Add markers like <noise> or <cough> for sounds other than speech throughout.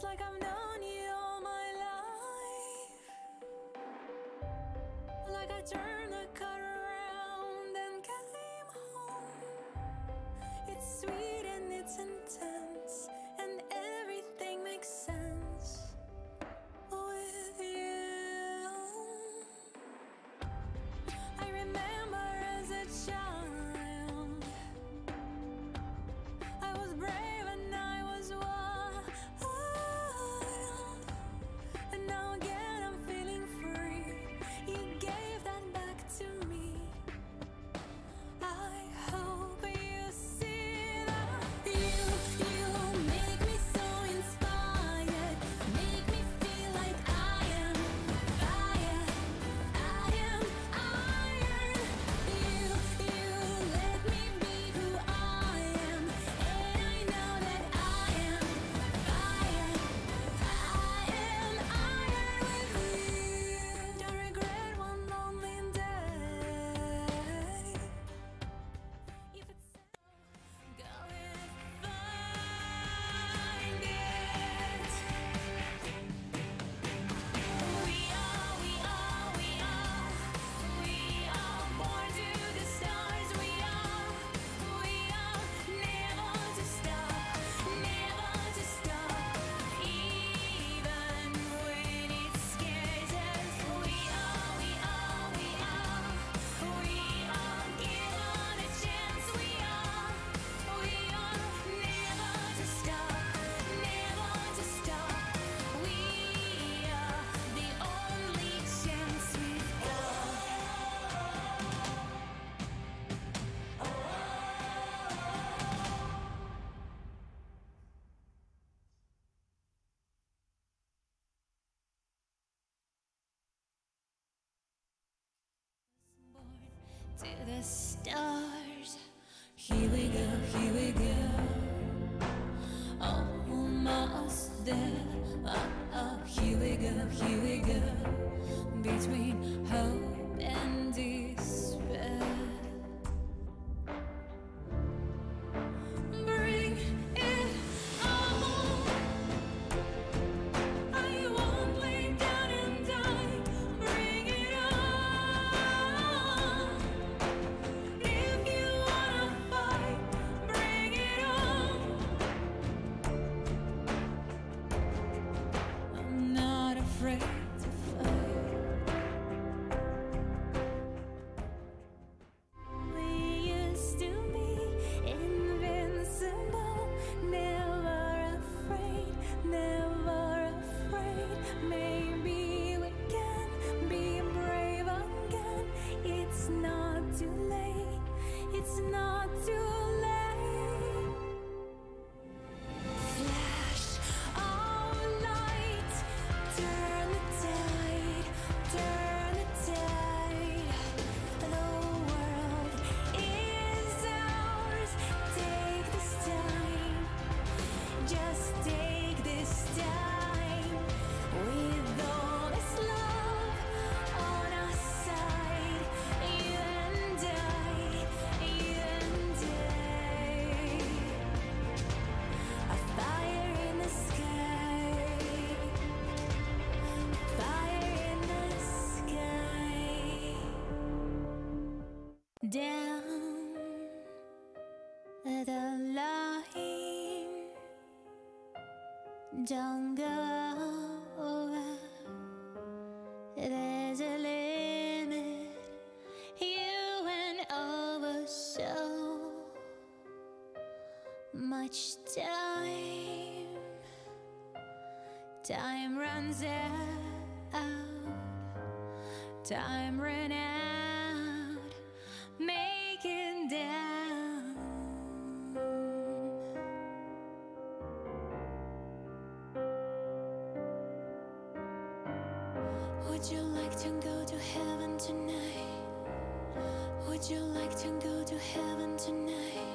It's like I've known you all my life. Like I turned. the stars. much time. Time runs out, time ran out, making down. Would you like to go to heaven tonight? Would you like to go to heaven tonight?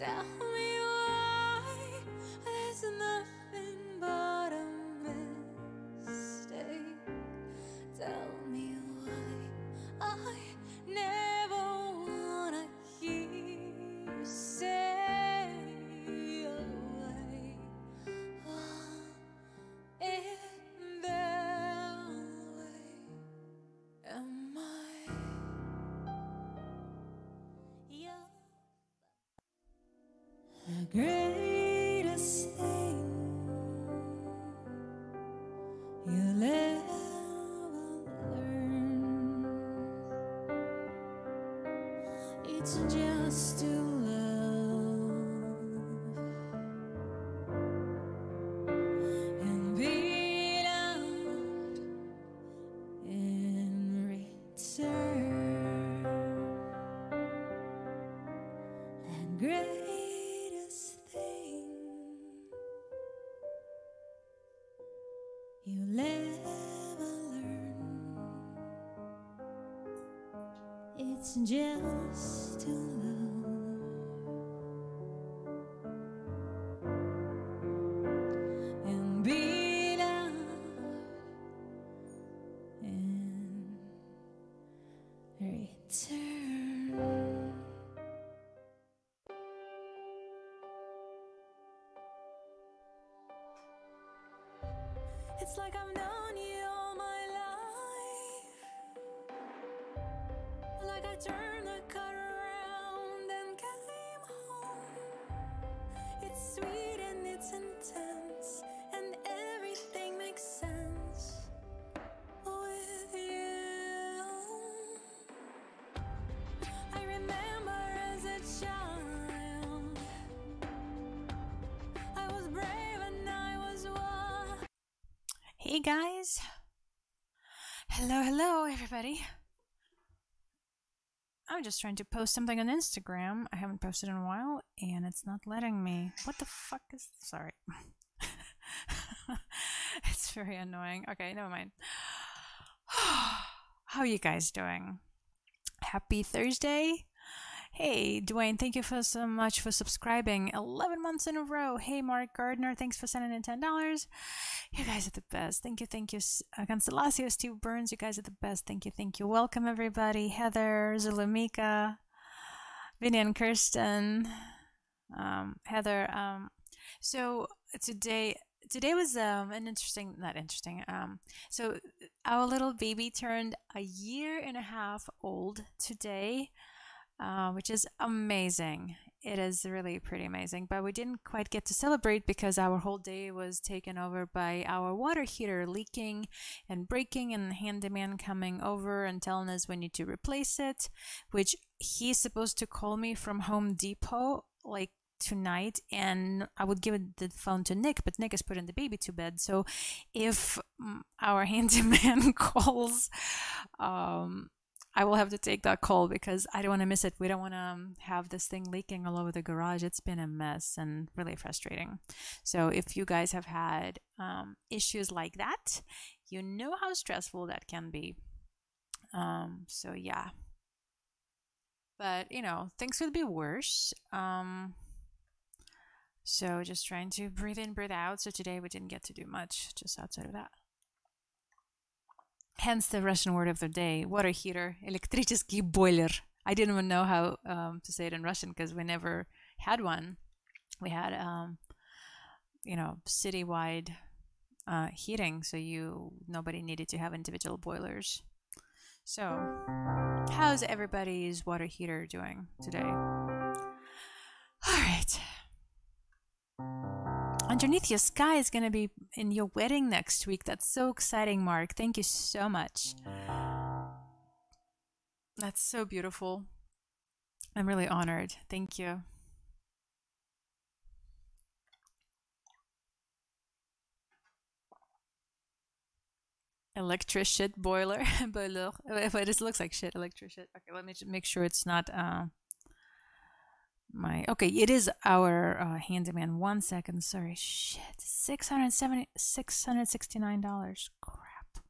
Tell It's just It's just to Guys. Hello, hello, everybody. I'm just trying to post something on Instagram. I haven't posted in a while and it's not letting me. What the fuck is. Sorry. <laughs> it's very annoying. Okay, never mind. <sighs> How are you guys doing? Happy Thursday. Hey, Dwayne, thank you for so much for subscribing 11 months in a row. Hey, Mark Gardner, thanks for sending in $10. You guys are the best. Thank you, thank you. Uh, Constellacio, Steve Burns, you guys are the best. Thank you, thank you. Welcome, everybody. Heather, Zulumika, Vinny and Kirsten, um, Heather. Um, so today, today was um, an interesting, not interesting. Um, so our little baby turned a year and a half old today uh, which is amazing. It is really pretty amazing. But we didn't quite get to celebrate because our whole day was taken over by our water heater leaking and breaking, and the handyman coming over and telling us we need to replace it, which he's supposed to call me from Home Depot like tonight and I would give the phone to Nick, but Nick is putting the baby to bed. So if mm, our <laughs> handyman <laughs> calls, um, I will have to take that call because I don't want to miss it. We don't want to um, have this thing leaking all over the garage. It's been a mess and really frustrating. So, if you guys have had um, issues like that, you know how stressful that can be. Um, so, yeah. But, you know, things could be worse. Um, so, just trying to breathe in, breathe out. So, today we didn't get to do much just outside of that. Hence the Russian word of the day, water heater, электрический бойлер. I didn't even know how um, to say it in Russian because we never had one. We had, um, you know, citywide uh, heating, so you nobody needed to have individual boilers. So, how's everybody's water heater doing today? All right. Underneath Your Sky is going to be in your wedding next week. That's so exciting, Mark. Thank you so much. That's so beautiful. I'm really honored. Thank you. Electric shit boiler. <laughs> boiler. <laughs> But it looks like shit. Electric shit. Okay, let me just make sure it's not. Uh, my okay it is our uh, handyman. One second sorry shit. 670 669 dollars. Crap.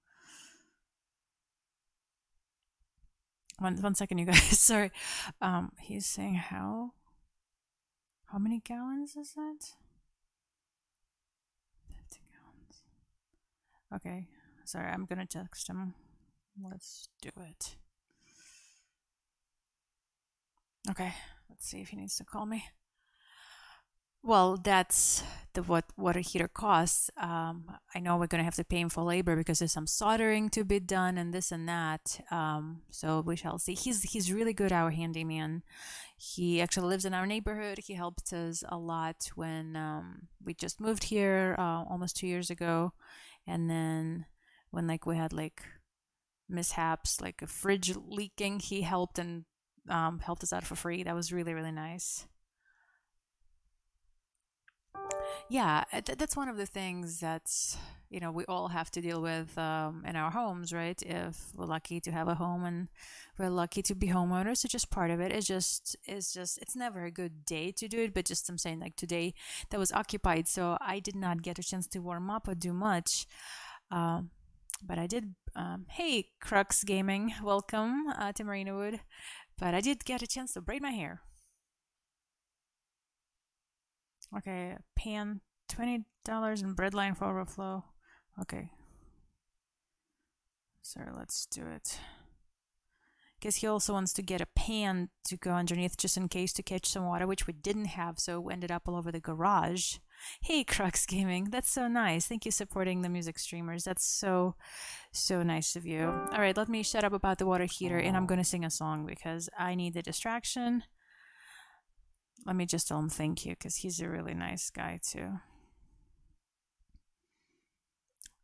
One one second you guys <laughs> sorry. Um he's saying how how many gallons is that? 50 gallons. Okay sorry i'm gonna text him. Let's do it. Okay Let's see if he needs to call me. Well, that's the what water heater costs. Um, I know we're gonna have to pay him for labor because there's some soldering to be done and this and that. Um, so we shall see. He's he's really good, our handyman. He actually lives in our neighborhood. He helped us a lot when um, we just moved here uh, almost two years ago, and then when like we had like mishaps, like a fridge leaking, he helped and um, helped us out for free. That was really, really nice. Yeah, uh, th- that's one of the things that's you know we all have to deal with um, in our homes, right? If we're lucky to have a home and we're lucky to be homeowners, so just part of it is just is just it's never a good day to do it, but just I'm saying like today that was occupied, so I did not get a chance to warm up or do much. Um, but I did. Um, hey, Crux Gaming, welcome uh, to Marina Wood. But I did get a chance to braid my hair. Okay, pan twenty dollars and breadline for overflow. Okay. So let's do it. Guess he also wants to get a pan to go underneath just in case to catch some water, which we didn't have, so ended up all over the garage. Hey, <laughs> Crux Gaming, that's so nice. Thank you supporting the music streamers. That's so, so nice of you. All right, let me shut up about the water heater and I'm going to sing a song because I need the distraction. Let me just tell him thank you because he's a really nice guy too.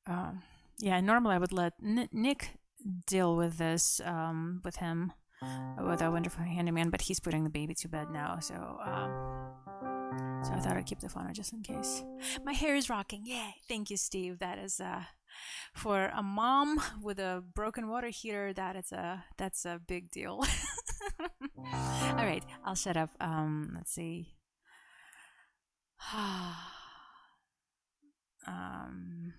Um, yeah, normally I would let N Nick deal with this um, with him, with our wonderful handyman, but he's putting the baby to bed now, so um, so I thought I'd keep the phone on just in case. My hair is rocking. Yay! Thank you, Steve. That is uh, for a mom with a broken water heater. That is a that's a big deal. <laughs> All right, I'll shut up. Um, let's see. <sighs> um.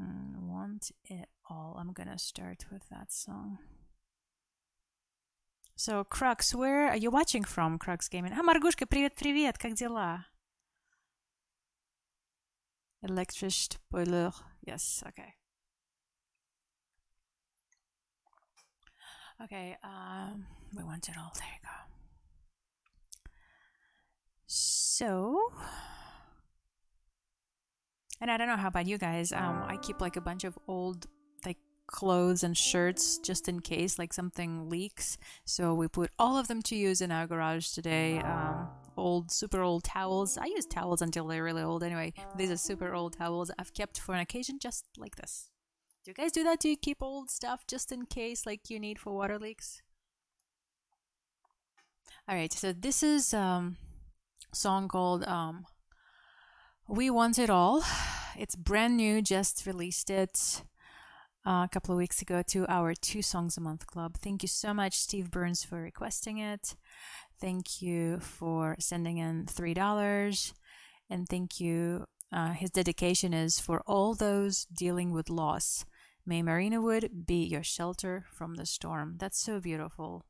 Mm, want it all. I'm gonna start with that song. So, Crux, where are you watching from, Crux Gaming? А, Маргушка, привет-привет, как дела? Electric boiler. Yes, okay. Okay, um, we want it all. There you go. So, and I don't know how about you guys. Um, I keep like a bunch of old like clothes and shirts just in case like something leaks. So we put all of them to use in our garage today. Um, old, super old towels. I use towels until they're really old anyway. These are super old towels I've kept for an occasion just like this. Do you guys do that? Do you keep old stuff just in case like you need for water leaks? All right, so this is um song called um We Want It All. It's brand new, just released it a couple of weeks ago to our two songs a month club. Thank you so much, Steve Burns, for requesting it. Thank you for sending in $3. And thank you. Uh, his dedication is for all those dealing with loss. May Marina Wood be your shelter from the storm. That's so beautiful.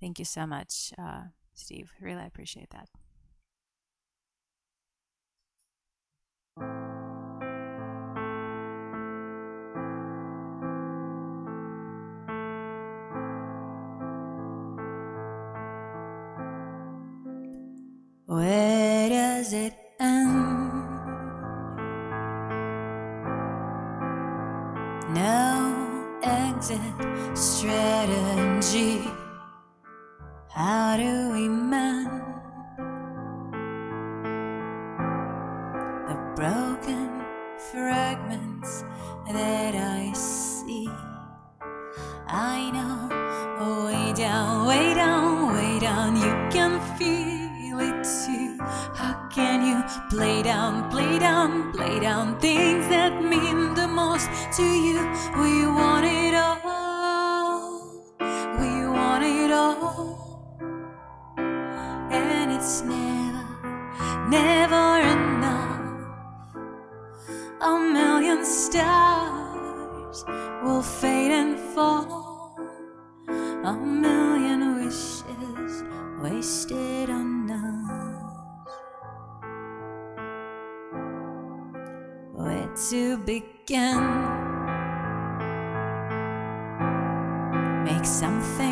Thank you so much, uh, Steve. Really appreciate that. Where does it end? No exit strategy. How do we mend play down, play down, play down things that mean the most to you? We want it all, we want it all, and it's never, never enough. A million stars will fade and fall. A million wishes wasted to begin? Make something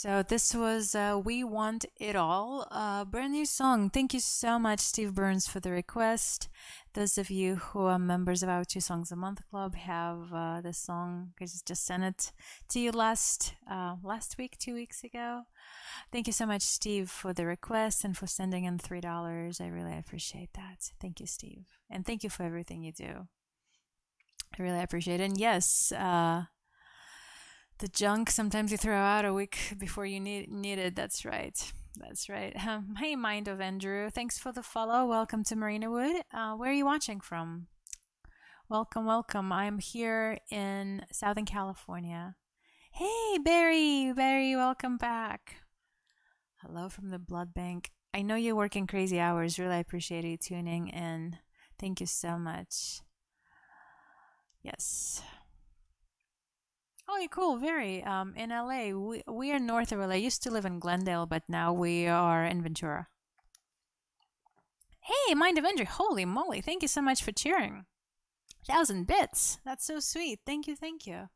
So this was uh, "We Want It All," a brand new song. Thank you so much, Steve Burns, for the request. Those of you who are members of our Two Songs a Month Club have uh, this song. I just sent it to you last uh, last week, two weeks ago. Thank you so much, Steve, for the request and for sending in three dollars. I really appreciate that. Thank you, Steve, and thank you for everything you do. I really appreciate it. And yes, uh, the junk sometimes you throw out a week before you need, need it. That's right. That's right. Um, hey, Mind of Andrew. Thanks for the follow. Welcome to Marina Wood. Uh, where are you watching from? Welcome, welcome. I'm here in Southern California. Hey, Barry. Barry, welcome back. Hello from the blood bank. I know you're working crazy hours. Really appreciate you tuning in. Thank you so much. Yes. Oh, cool. Very. Um, in LA, we we are north of LA. I Used to live in Glendale, but now we are in Ventura. Hey, Mind Avenger! Holy moly! Thank you so much for cheering. Thousand bits. That's so sweet. Thank you. Thank you.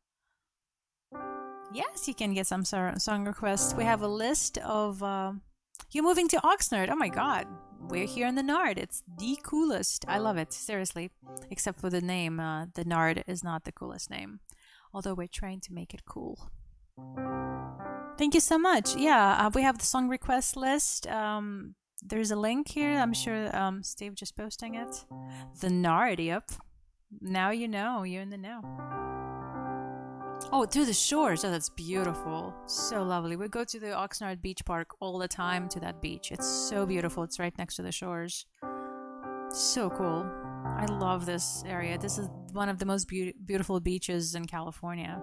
Yes, you can get some song requests. We have a list of. Uh, you're moving to Oxnard. Oh my god. We're here in the Nard. It's the coolest. I love it. Seriously. Except for the name. Uh, the Nard is not the coolest name although we're trying to make it cool. Thank you so much. Yeah, uh, we have the song request list. Um, there's a link here. I'm sure um, Steve just posting it. The Nard, yep. Now you know. You're in the know. Oh, to the shores. Oh, that's beautiful. So lovely. We go to the Oxnard Beach Park all the time to that beach. It's so beautiful. It's right next to the shores. So cool. I love this area. This is one of the most beau- beautiful beaches in California.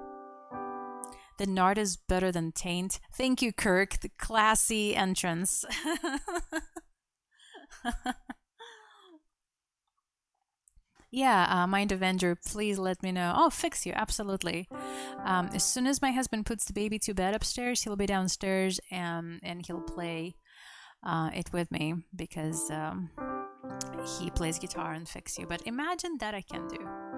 The Nard is better than Taint. Thank you, Kirk. The classy entrance. <laughs> yeah, uh, Mind Avenger, please let me know. Oh, fix you, absolutely. Um, as soon as my husband puts the baby to bed upstairs, he'll be downstairs and, and he'll play uh, it with me because um, he plays guitar and fix you. But imagine that I can do.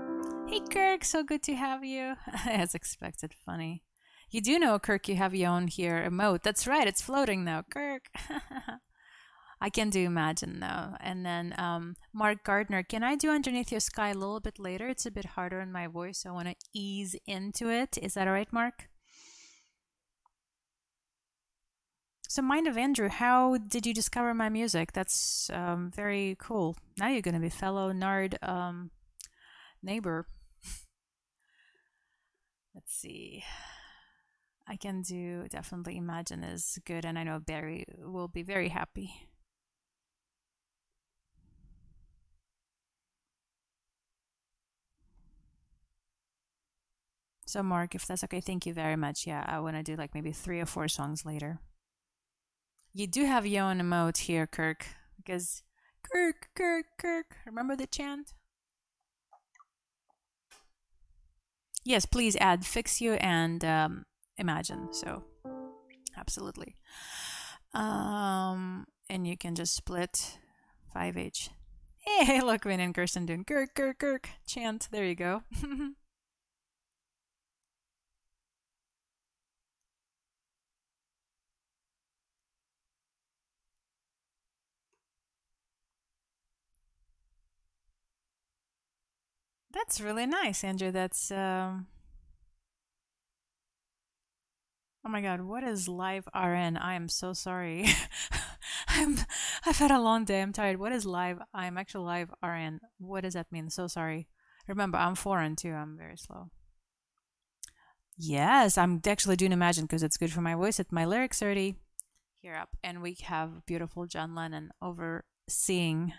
Hey Kirk, so good to have you. <laughs> As expected, funny. You do know, Kirk, you have your own here emote. That's right, it's floating now, Kirk. <laughs> I can do imagine though. And then um, Mark Gardner, can I do underneath your sky a little bit later? It's a bit harder in my voice, so I want to ease into it. Is that all right, Mark? So, Mind of Andrew, how did you discover my music? That's um, very cool. Now you're going to be fellow Nard um, neighbor. Let's see. I can do definitely Imagine is good, and I know Barry will be very happy. So, Mark, if that's okay, thank you very much. Yeah, I want to do like maybe three or four songs later. You do have your own emote here, Kirk, because Kirk, Kirk, Kirk. Remember the chant? Yes, please add fix you and um, imagine. So, absolutely. Um, and you can just split 5H. <laughs> Hey, look, Vin and Kirsten doing Kirk, Kirk, Kirk chant. There you go. <laughs> That's really nice, Andrew. That's um Oh my god, what is live RN? I am so sorry. <laughs> I'm I've had a long day. I'm tired. What is live? I'm actually live RN. What does that mean? So sorry. Remember, I'm foreign too. I'm very slow. Yes, I'm actually doing Imagine because it's good for my voice. It's my lyrics already here up, and we have beautiful John Lennon overseeing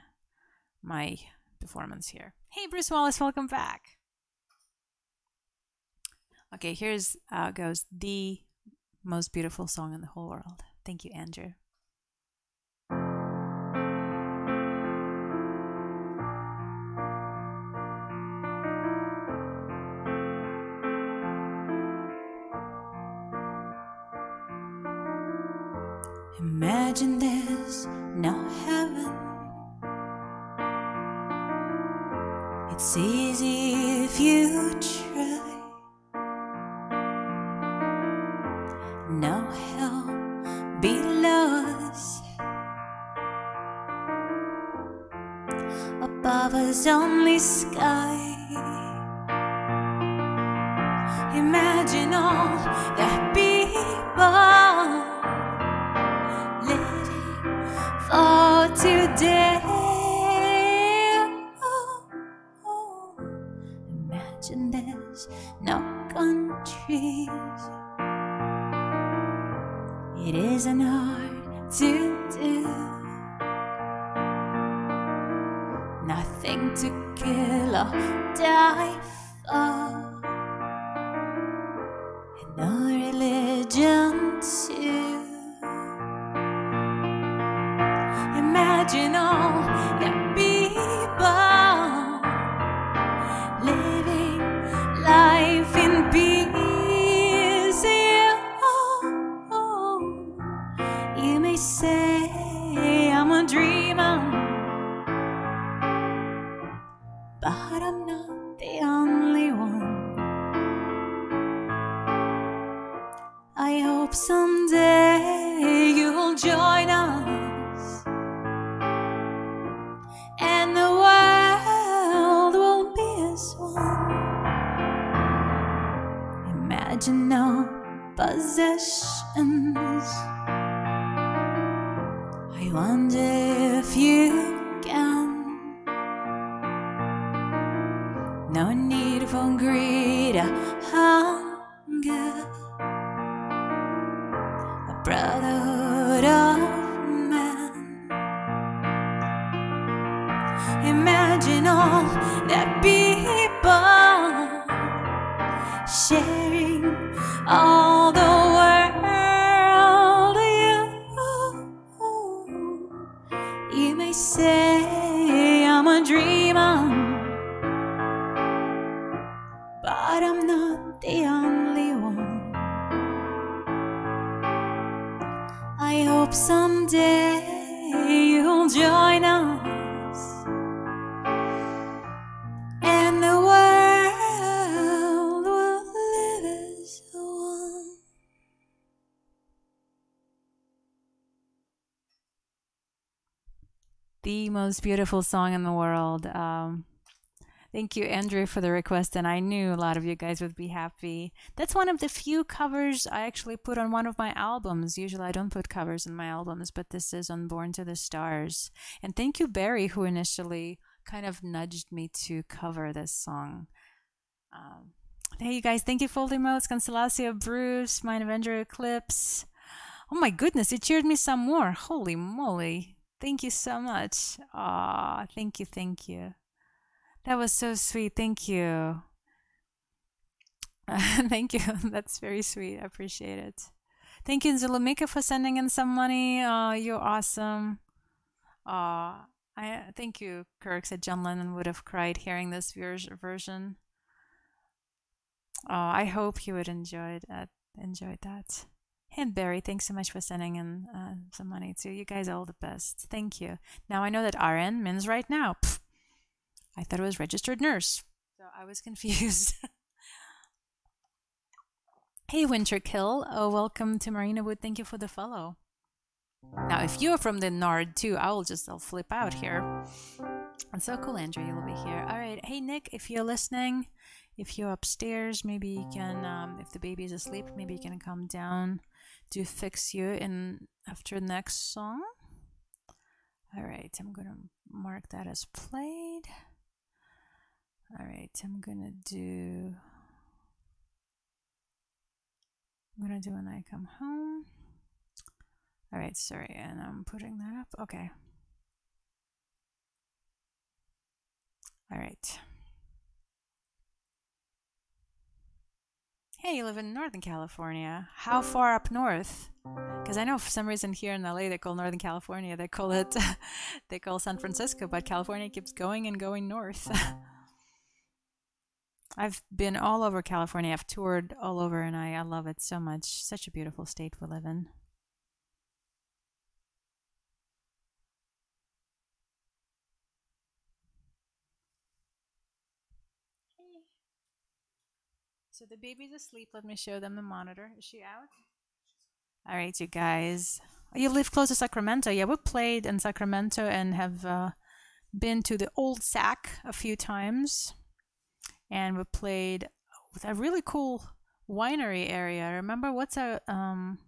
my performance here. Hey, Bruce Wallace, welcome back. Okay, here's goes the most beautiful song in the whole world. Thank you, Andrew. Imagine there's most beautiful song in the world. Um, thank you, Andrew, for the request, and I knew a lot of you guys would be happy. That's one of the few covers I actually put on one of my albums. Usually, I don't put covers in my albums, but this is on Born to the Stars. And thank you, Barry, who initially kind of nudged me to cover this song. Um, hey, you guys, thank you, Foldy Modes, Constellacio, Bruce, Mind Avenger Eclipse. Oh my goodness, it cheered me some more. Holy moly. Thank you so much. Aw, thank you, thank you. That was so sweet. Thank you. <laughs> thank you. <laughs> That's very sweet. I appreciate it. Thank you, Zulumika, for sending in some money. Uh, you're awesome. Uh, I thank you, Kirk. Said John Lennon would have cried hearing this vers- version. Oh, I hope he would enjoy that. Enjoy that. And Barry, thanks so much for sending in uh, some money too. You guys are all the best. Thank you. Now I know that RN means right now. Pff, I thought it was registered nurse, so I was <laughs> confused. hey, Winterkill. Oh, welcome to Marina Wood. Thank you for the follow. Now, if you're from the Nard too, I will just I'll flip out here. It's so cool, Andrew. You'll be here. All right. Hey, Nick, if you're listening, if you're upstairs, maybe you can. Um, if the baby is asleep, maybe you can come down to fix you in after next song. All right, I'm gonna mark that as played. All right, I'm gonna do. I'm gonna do when I come home. All right, sorry, and I'm putting that up. Okay. All right. Hey, you live in Northern California. How far up north? Because I know for some reason here in LA they call Northern California, they call it, <laughs> they call San Francisco, but California keeps going and going north. <laughs> I've been all over California. I've toured all over, and I, I love it so much. Such a beautiful state we live in. So the baby's asleep. Let me show them the monitor. Is she out? All right, you guys. You live close to Sacramento. Yeah, we played in Sacramento and have uh, been to the Old Sac a few times, and we played with a really cool winery area. Remember what's a um?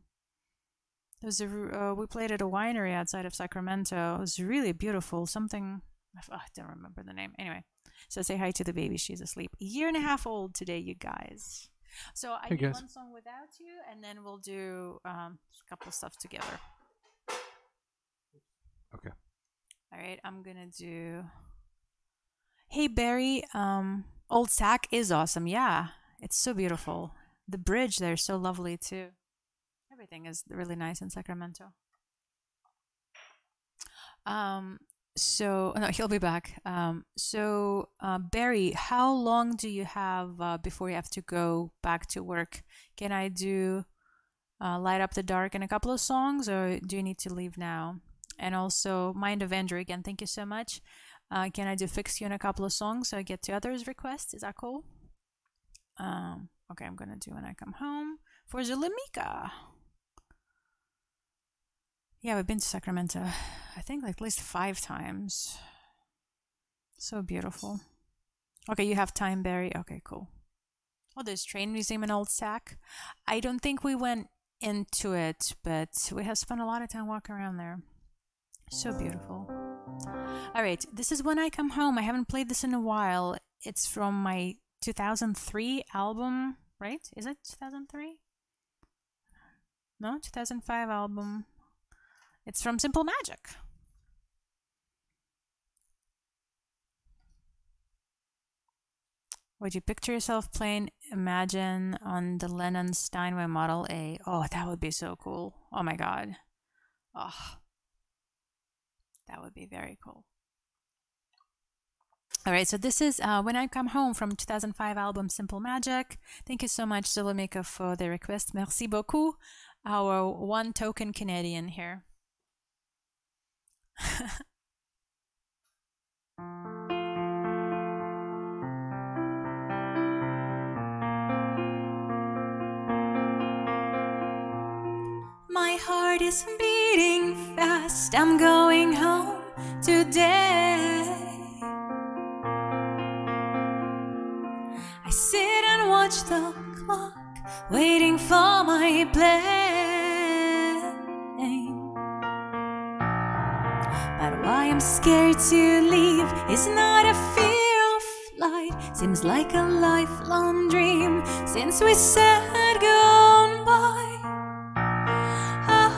There's a uh, we played at a winery outside of Sacramento. It was really beautiful. Something I don't remember the name. Anyway, so say hi to the baby. She's asleep. A year and a half old today, you guys. So I Hey, do guys. one song without you, and then we'll do um, a couple of stuff together. Okay. All right, I'm gonna do. Hey Barry, um, Old Sac is awesome. Yeah, it's so beautiful. The bridge there is so lovely too. Everything is really nice in Sacramento. Um, so no, he'll be back. Um, so uh, Barry, how long do you have uh, before you have to go back to work? Can I do uh, "Light Up the Dark" in a couple of songs, or do you need to leave now? And also, Mind of Andrew again. Thank you so much. Uh, can I do "Fix You" in a couple of songs so I get to others' requests? Is that cool? Um, okay, I'm gonna do "When I Come Home" for Zulumika. Yeah, we've been to Sacramento. I think like at least five times. So beautiful. Okay, you have time, Barry. Okay, cool. Oh, there's Train Museum in Old Sac. I don't think we went into it, but we have spent a lot of time walking around there. So beautiful. All right, this is When I Come Home. I haven't played this in a while. It's from my 2003 album, right? Is it 2003? No, 2005 album. It's from Simple Magic. Would you picture yourself playing Imagine on the Lennon Steinway Model A? Oh, that would be so cool. Oh my god. Oh. That would be very cool. All right, so this is uh, When I Come Home from 2005 album Simple Magic. Thank you so much, Zulumika, for the request. Merci beaucoup. Our one token Canadian here. My heart is beating fast. I'm going home today. I sit and watch the clock, waiting for my plane. I'm scared to leave is not a fear of flight. Seems like a lifelong dream since we said goodbye. Ah,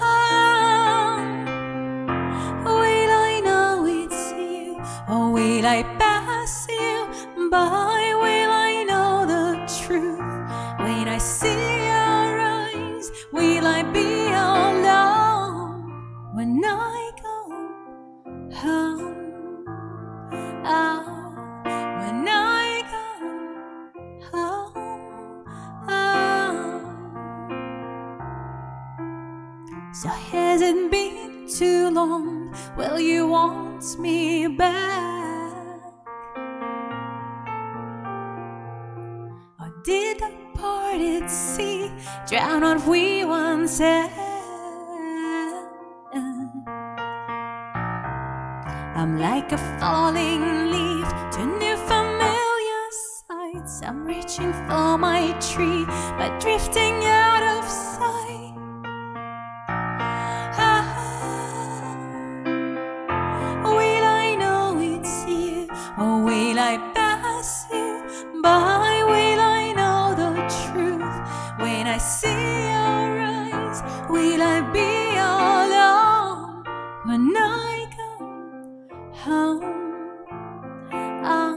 will I know it's you, or will I pass you by? Will I know the truth when I see your eyes? Will I be alone when I So has it been too long? Will you want me back? Or did the parted sea drown what we once had? I'm like a falling leaf to new familiar sights. I'm reaching for my tree, but drifting out I see your eyes? Will I be alone when I go home? Ah,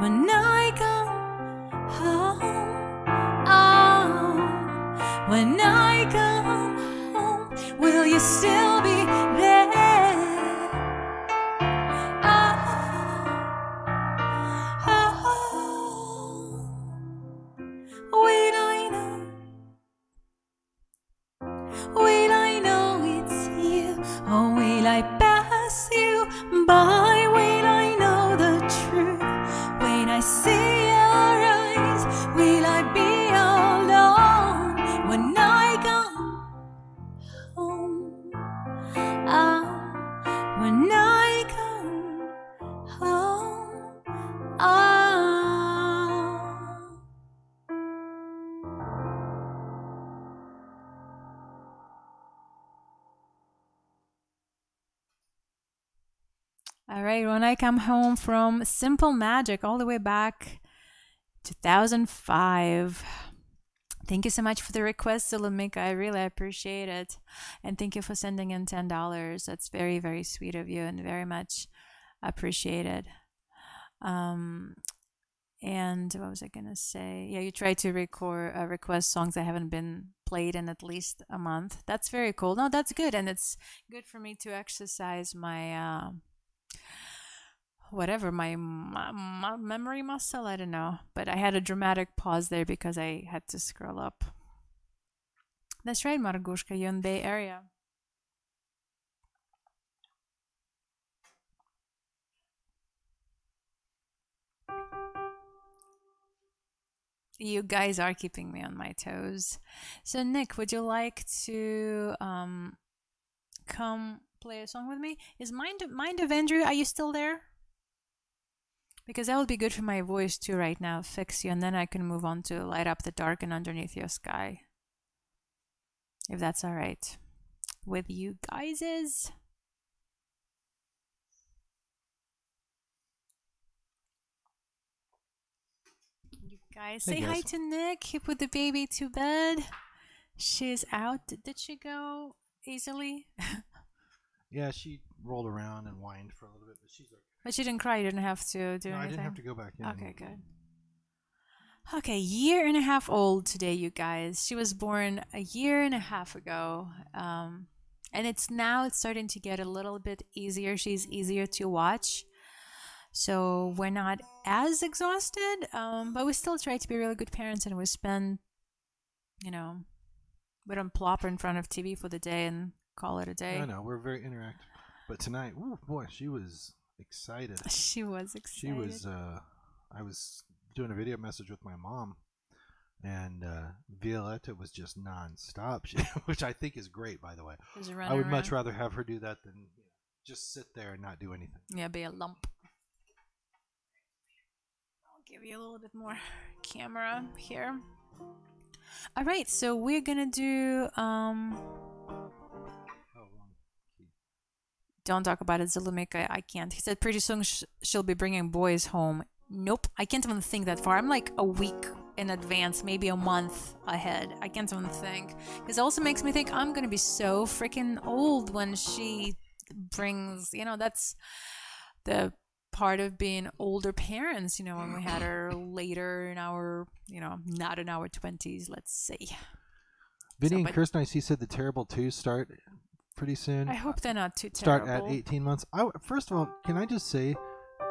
when I go home. Ah, when I come home, will you still All right, when I come home from Simple Magic all the way back 2005. Thank you so much for the request, Zulumika. I really appreciate it. And thank you for sending in $10. That's very, very sweet of you and very much appreciated. Um, and what was I going to say? Yeah, you try to record, uh, request songs that haven't been played in at least a month. That's very cool. No, that's good. And it's good for me to exercise my. Uh, whatever my, my, my memory muscle i don't know. But i had a dramatic pause there because i had to scroll up. That's right margushka bay area. You guys are keeping me on my toes. So nick would you like to um come play a song with me? Is mind mind of andrew are you still there because that would be good for my voice too right now fix you and then i can move on to light up the dark and underneath your sky. If that's all right with you guys is you guys say hi to nick. He put the baby to bed. She's out. Did she go easily? <laughs> Yeah, she rolled around and whined for a little bit, but she's okay. But she didn't cry you didn't have to do No, I didn't have to go back in. Okay, good. Okay, year and a half old today, you guys. She was born a year and a half ago. Um, and it's now it's starting to get a little bit easier. She's easier to watch. So we're not as exhausted, um, but we still try to be really good parents and we spend, you know, we don't plop in front of TV for the day and call it a day. I know we're very interactive, but tonight, ooh, boy, she was excited. <laughs> She was excited. She was. uh I was doing a video message with my mom, and uh Violetta was just nonstop, <laughs> she, which I think is great, by the way. I would much rather have her do that than you know, just sit there and not do anything. Yeah, be a lump. I'll give you a little bit more camera here. All right, so we're gonna do. Um, don't talk about it, Zulumika. I can't. He said pretty soon sh- she'll be bringing boys home. Nope, I can't even think that far. I'm like a week in advance, maybe a month ahead. I can't even think. Because it also makes me think I'm gonna be so freaking old when she brings. You know, that's the part of being older parents. You know, when we had her <clears throat> later in our, you know, not in our twenties, let's say. Vinny So, and Kirsten, I see said the terrible twos start pretty soon. I hope they're not too terrible. start at 18 months. I w first of all, can I just say,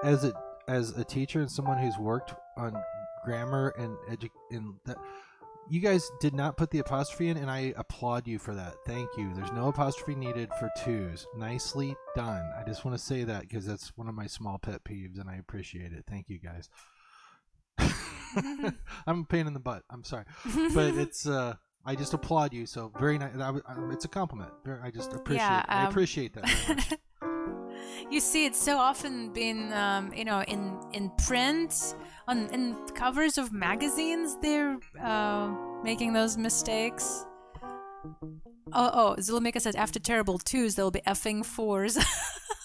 as a as a teacher and someone who's worked on grammar and edu- in that, you guys did not put the apostrophe in, and I applaud you for that. Thank you. There's no apostrophe needed for twos. Nicely done. I just want to say that because that's one of my small pet peeves, and I appreciate it. Thank you guys. <laughs> <laughs> I'm a pain in the butt. I'm sorry, <laughs> but it's uh. I just applaud you. So very nice. I, I- it's a compliment. I just appreciate. Yeah, I um, appreciate that. <laughs> you see it's so often been um, you know in in print on in covers of magazines they're uh, making those mistakes oh oh zulumika says after terrible twos there'll be effing fours <laughs>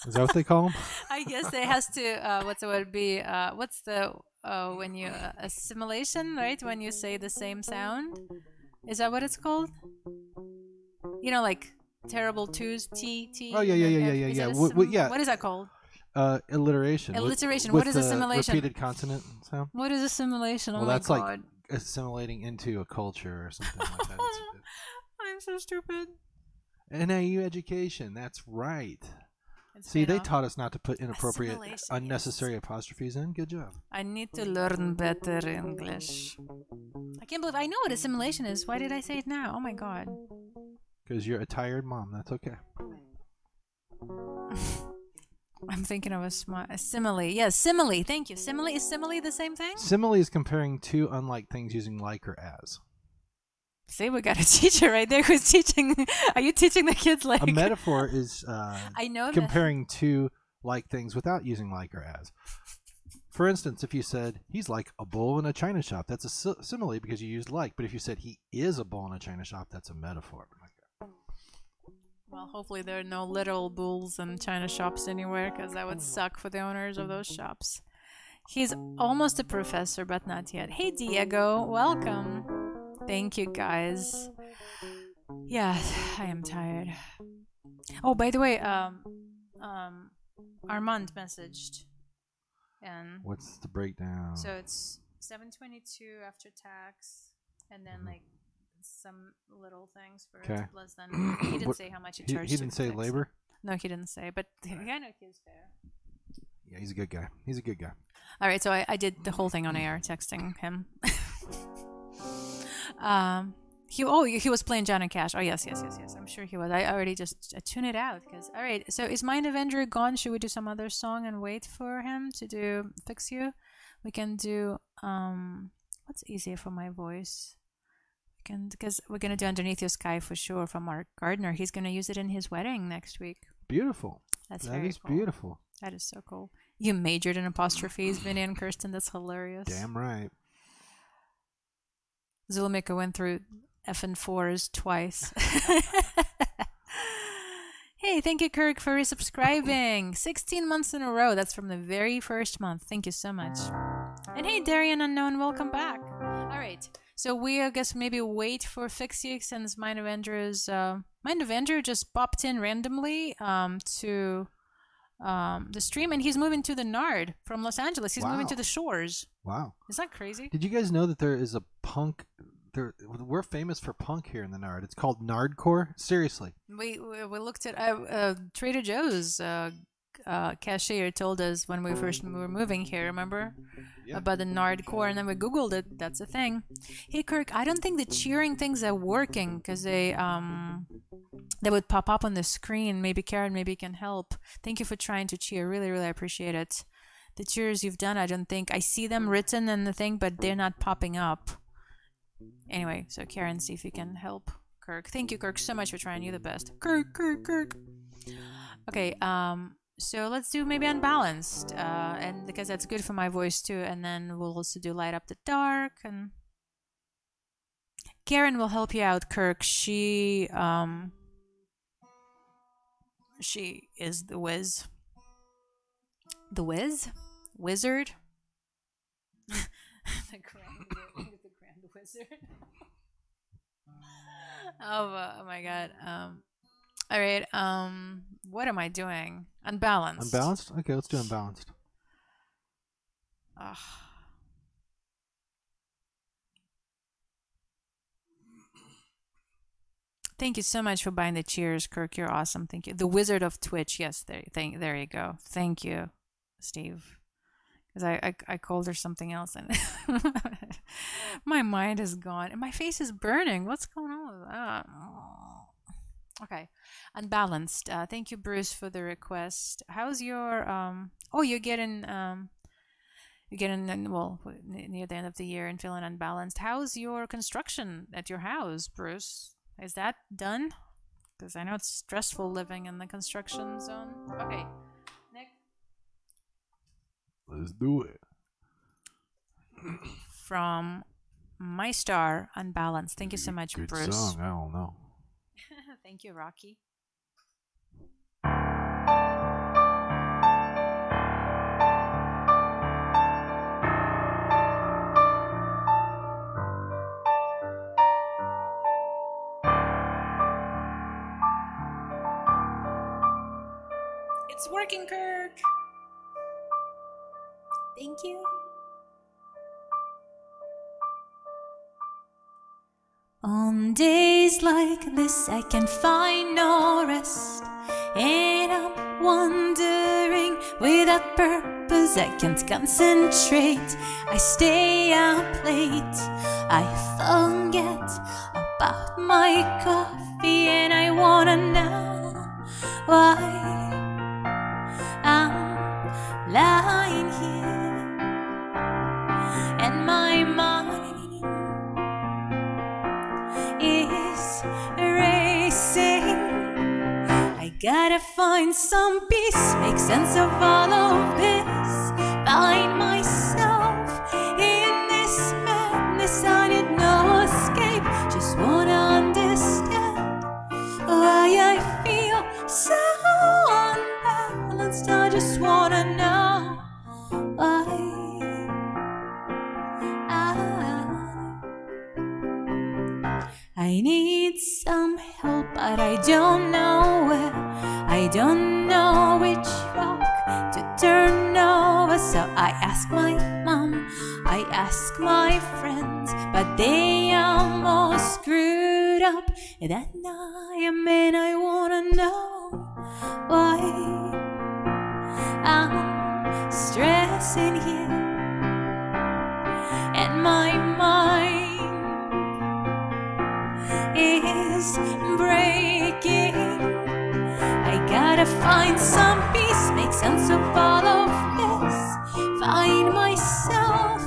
Is that what they call them? i guess there has to uh, what's the word be uh, what's the uh, when you uh, assimilation right when you say the same sound is that what it's called you know like terrible twos t t Oh, yeah, yeah, yeah, yeah, yeah, yeah. it Wh- wh- yeah. what is that called Uh, alliteration. with- Alliteration. With What is assimilation? Repeated consonant sound. What is assimilation? Oh well, that's like assimilating into a culture or something like that. <laughs> I'm so stupid. NIU education. That's right. It's See, they off. taught us not to put inappropriate, unnecessary apostrophes in. Good job. I need to learn better English. I can't believe I know what assimilation is. Why did I say it now? Oh my god. Because you're a tired mom. That's okay. <laughs> I'm thinking of a, smi- a simile. Yes, simile. Thank you. Simile is simile the same thing? Simile is comparing two unlike things using like or as. See, we got a <laughs> teacher right there who's teaching. <laughs> Are you teaching the kids like A metaphor <laughs> is uh, I know that. comparing two like things without using like or as. For instance, if you said he's like a bull in a china shop, that's a si- simile because you used like. But if you said he is a bull in a china shop, that's a metaphor. Well, hopefully there are no literal bulls in China shops anywhere, because that would suck for the owners of those shops. He's almost a professor, but not yet. Hey, Diego, welcome. Thank you, guys. Yeah, <sighs> I am tired. Oh, by the way, um, um, Armand messaged, and What's the breakdown? so it's seven twenty-two after tax, and then like some little things for less than. <clears throat> He didn't say how much he he, charged. he didn't say labor. No, he didn't say, but I know he's fair. Yeah, he's a good guy. He's a good guy. All right, so I, I did the whole thing on air, texting him. <laughs> um, he oh he was playing Johnny Cash. Oh yes, yes, yes, yes. I'm sure he was. I already just uh, tune it out because all right. So is Mind of Andrew gone? Should we do some other song and wait for him to do Fix You? We can do um what's easier for my voice. We can because we're gonna do Underneath Your Sky for sure from Mark Gardner. He's gonna use it in his wedding next week. Beautiful. That's That very is cool. beautiful. That is so cool. You majored in apostrophes, Vinny and Kirsten. That's hilarious. Damn right. Zulmika went through F and fours twice. <laughs> hey, thank you, Kirk, for resubscribing. 16 months in a row. That's from the very first month. Thank you so much. And hey, Darian Unknown, welcome back. All right. So we, I guess, maybe wait for Fix You since Mind of Andrew's. Uh, Mind of Andrew just popped in randomly um, to um, the stream, and he's moving to the Nard from Los Angeles. He's moving to the shores. Wow. Is that crazy? Did you guys know that there is a punk? There, we're famous for punk here in the Nard. It's called Nardcore. Seriously. We we, looked at uh, uh, Trader Joe's uh, uh, cashier told us when we first were moving here. Remember Yeah. about the Nardcore, and then we googled it. That's a thing. Hey Kirk, I don't think the cheering things are working because they um they would pop up on the screen. Maybe Karen, maybe can help. Thank you for trying to cheer. Really, really appreciate it. The cheers you've done, I don't think I see them written in the thing, but they're not popping up. Anyway, so Karen, see if you can help Kirk. Thank you, Kirk, so much for trying. You're the best. Kirk, Kirk, Kirk. Okay, um, so let's do maybe unbalanced, uh, and because that's good for my voice too. And then we'll also do light up the dark, and Karen will help you out, Kirk. She, um, she is the whiz. The whiz, <laughs> wizard. the grand, the grand wizard. <laughs> oh, uh, oh my god. Um, all right. Um, what am I doing? Unbalanced. Unbalanced. Okay, let's do unbalanced. Ugh. Thank you so much for buying the cheers, Kirk. You're awesome. Thank you. The Wizard of Twitch. Yes, there. Thank. There you go. Thank you, Steve. Because I, I I called her something else, and <laughs> my mind is gone, and my face is burning. What's going on with that? Okay, unbalanced. Uh, thank you, Bruce, for the request. How's your um? Oh, you're getting um you're getting well near the end of the year and feeling unbalanced. How's your construction at your house, Bruce? Is that done? Because I know it's stressful living in the construction zone. Okay. Let's do it. From my star, unbalanced. Thank you so much, Good Bruce. song. I don't know. <laughs> Thank you, Rocky. It's working, Kirk. Thank you. On days like this, I can find no rest. And I'm wandering without purpose, I can't concentrate. I stay up late, I forget about my coffee, and I wanna know why I'm lying here my mind is racing. I gotta find some peace, make sense of all of this. Find myself in this madness, I need no escape. Just wanna understand why I feel so unbalanced. I just wanna I need some help, but I don't know where. I don't know which rock to turn over. So I ask my mom, I ask my friends, but they are all screwed up. That I am, and I wanna know why I'm stressing here. And my mind is breaking. I gotta find some peace, make sense of all of this. Find myself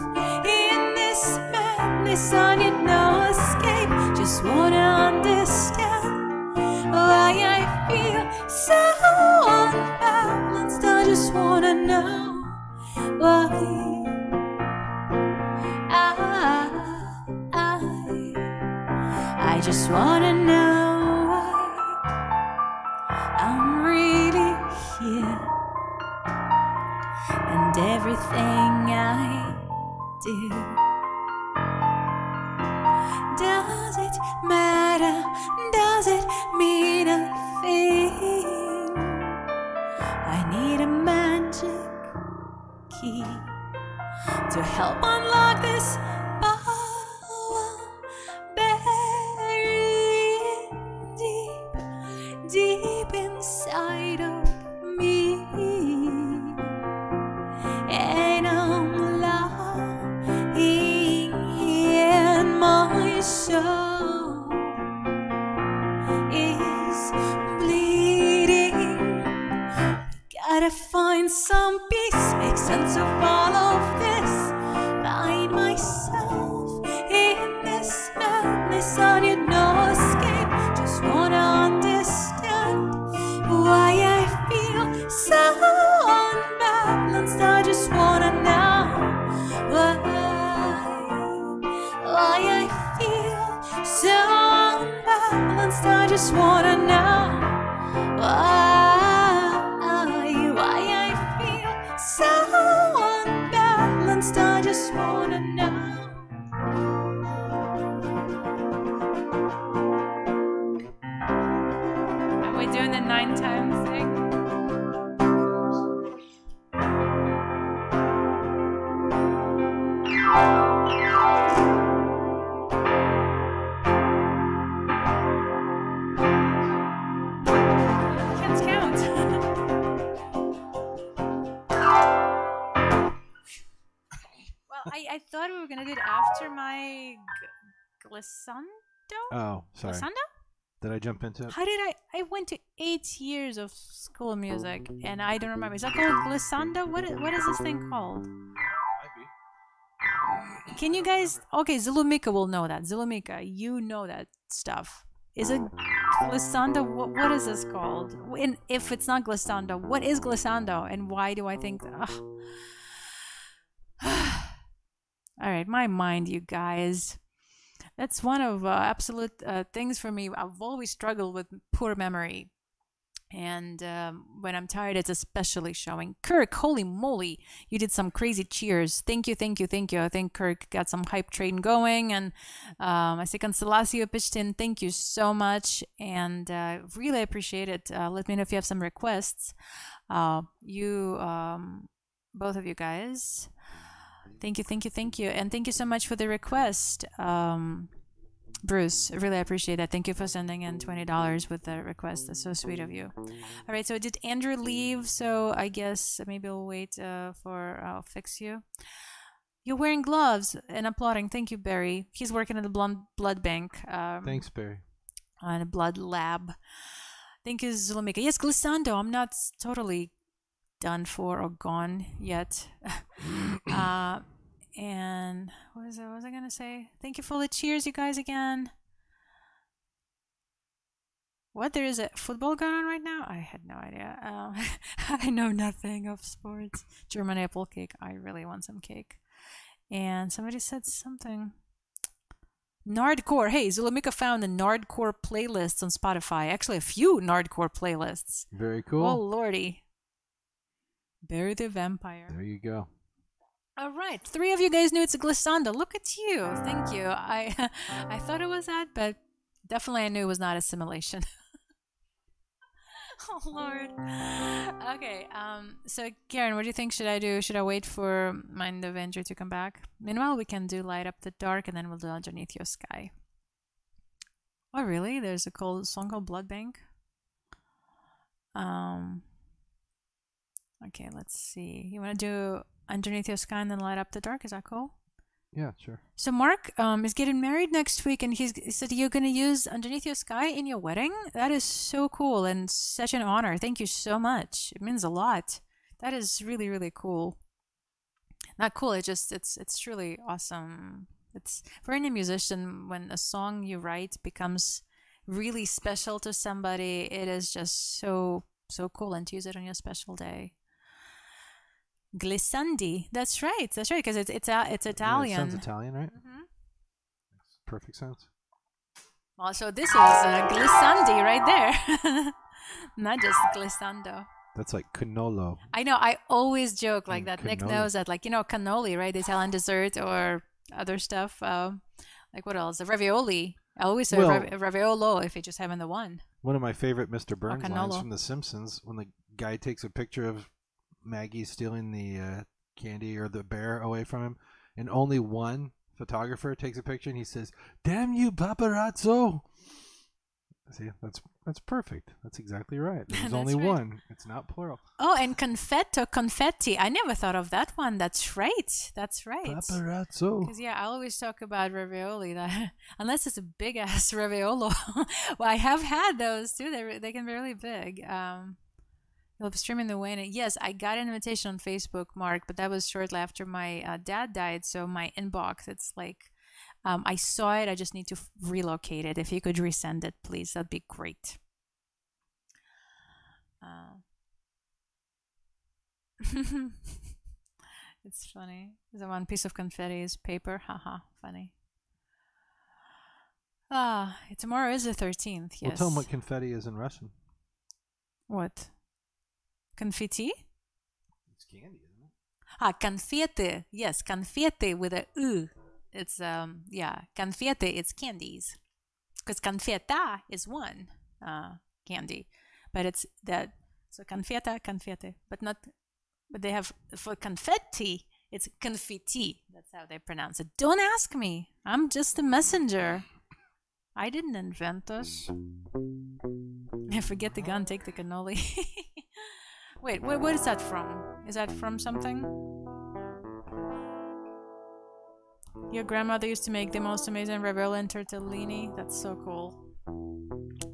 in this madness, I need no escape. Just wanna understand why I feel so unbalanced. I just wanna know why. I, just wanna know why I'm really here and everything I do. Does it matter? Does it mean a thing? I need a magic key to help unlock this glissando. Oh, sorry. Glissando? Did I jump into it? How did I? I went to eight years of school music, and I don't remember. Is that called glissando? What is, what is this thing called? Can you guys? Okay, Zulumika will know that. Zulumika, you know that stuff. Is it glissando? What, what is this called? And if it's not glissando, what is glissando? And why do I think? <sighs> All right, my mind, you guys. That's one of uh, absolute uh, things for me. I've always struggled with poor memory. And um, when I'm tired, it's especially showing. Kirk, holy moly, you did some crazy cheers. Thank you, thank you, thank you. I think Kirk got some hype train going. And um, I see Constelatio pitched in. Thank you so much. And uh, really appreciate it. Uh, let me know if you have some requests. Uh, you, um, both of you guys. Thank you, thank you, thank you. And thank you so much for the request. Um, Bruce, really appreciate that. Thank you for sending in $20 with the request. That's so sweet of you. All right, so did Andrew leave? So I guess maybe we'll wait uh, for, I'll fix you. You're wearing gloves and applauding. Thank you, Barry. He's working at the blood, blood bank. Um, Thanks, Barry. on a blood lab. Thank you, Zulumika. Yes, Glissando. I'm not totally done for or gone yet. <laughs> uh, and what was I, what was I gonna say? Thank you for the cheers, you guys, again. What there is a football going on right now? I had no idea. Um, <laughs> I know nothing of sports. German apple cake. I really want some cake. And somebody said something. Nardcore. Hey, Zulumika found the Nardcore playlists on Spotify. Actually, a few Nardcore playlists. Very cool. Oh, lordy. Barry the Vampire. There you go. All right, three of you guys knew it's a glissando. Look at you. Thank you. I <laughs> I thought it was that, but definitely I knew it was not assimilation. <laughs> oh Lord. Okay. Um. So Karen, what do you think? Should I do? Should I wait for Mind of Andrew to come back? Meanwhile, we can do Light Up the Dark, and then we'll do Underneath Your Sky. Oh really? There's a cold song called Blood Bank. Um. Okay. Let's see. You want to do Underneath Your Sky and then Light Up the Dark? Is that cool? Yeah, sure. So Mark um, is getting married next week, and he's, he said you're gonna use "Underneath Your Sky" in your wedding. That is so cool and such an honor. Thank you so much. It means a lot. That is really really cool. Not cool. It just it's it's truly awesome. It's for any musician when a song you write becomes really special to somebody. It is just so so cool, and to use it on your special day. Glissandi. That's right. That's right. Because it's it's a, it's Yeah, it Italian. sounds Italian, right? Mm -hmm. Perfect sense. Well, so this is uh, glissandi right there, <laughs> not just glissando. That's like cannolo. I know. I always joke like Mm, that. Nick knows that, like you know, cannoli, right? The Italian dessert or other stuff. Um, like what else? The ravioli. I always say Well- ravi- raviolo if you're just having the one. One of my favorite Mr. Burns lines from The Simpsons when the guy takes a picture of Maggie stealing the uh, candy or the bear away from him, and only one photographer takes a picture and he says, "Damn you, paparazzo!" See, that's that's perfect. That's exactly right. <laughs> There's only right. one. It's not plural. Oh, and confetto, confetti. I never thought of that one. That's right. That's right. Paparazzo. Because yeah, I always talk about ravioli. That <laughs> unless it's a big ass <laughs> raviolo, well, I have had those too. They they can be really big. Um, you'll streaming the way. And yes, I got an invitation on Facebook, Mark, but that was shortly after my uh, dad died. So my inbox, it's like, um, I saw it. I just need to relocate it. If you could resend it, please, that'd be great. Uh, <laughs> it's funny. The one piece of confetti is paper. Haha, funny. Ah, tomorrow is the 13th. Yes. Well, tell him what confetti is in Russian. What? Confetti? It's candy, isn't it? Ah, confetti. Yes, confetti with a u. It's um yeah, confetti. It's candies. Because confetta is one uh candy, but it's that so confetta, confetti, but not. But they have for confetti. It's confetti. That's how they pronounce it. Don't ask me. I'm just a messenger. I didn't invent this. <laughs> Forget the gun, take the cannoli. <laughs> Wait, wh- what is that from? Is that from something? Your grandmother used to make the most amazing and tortellini. That's so cool.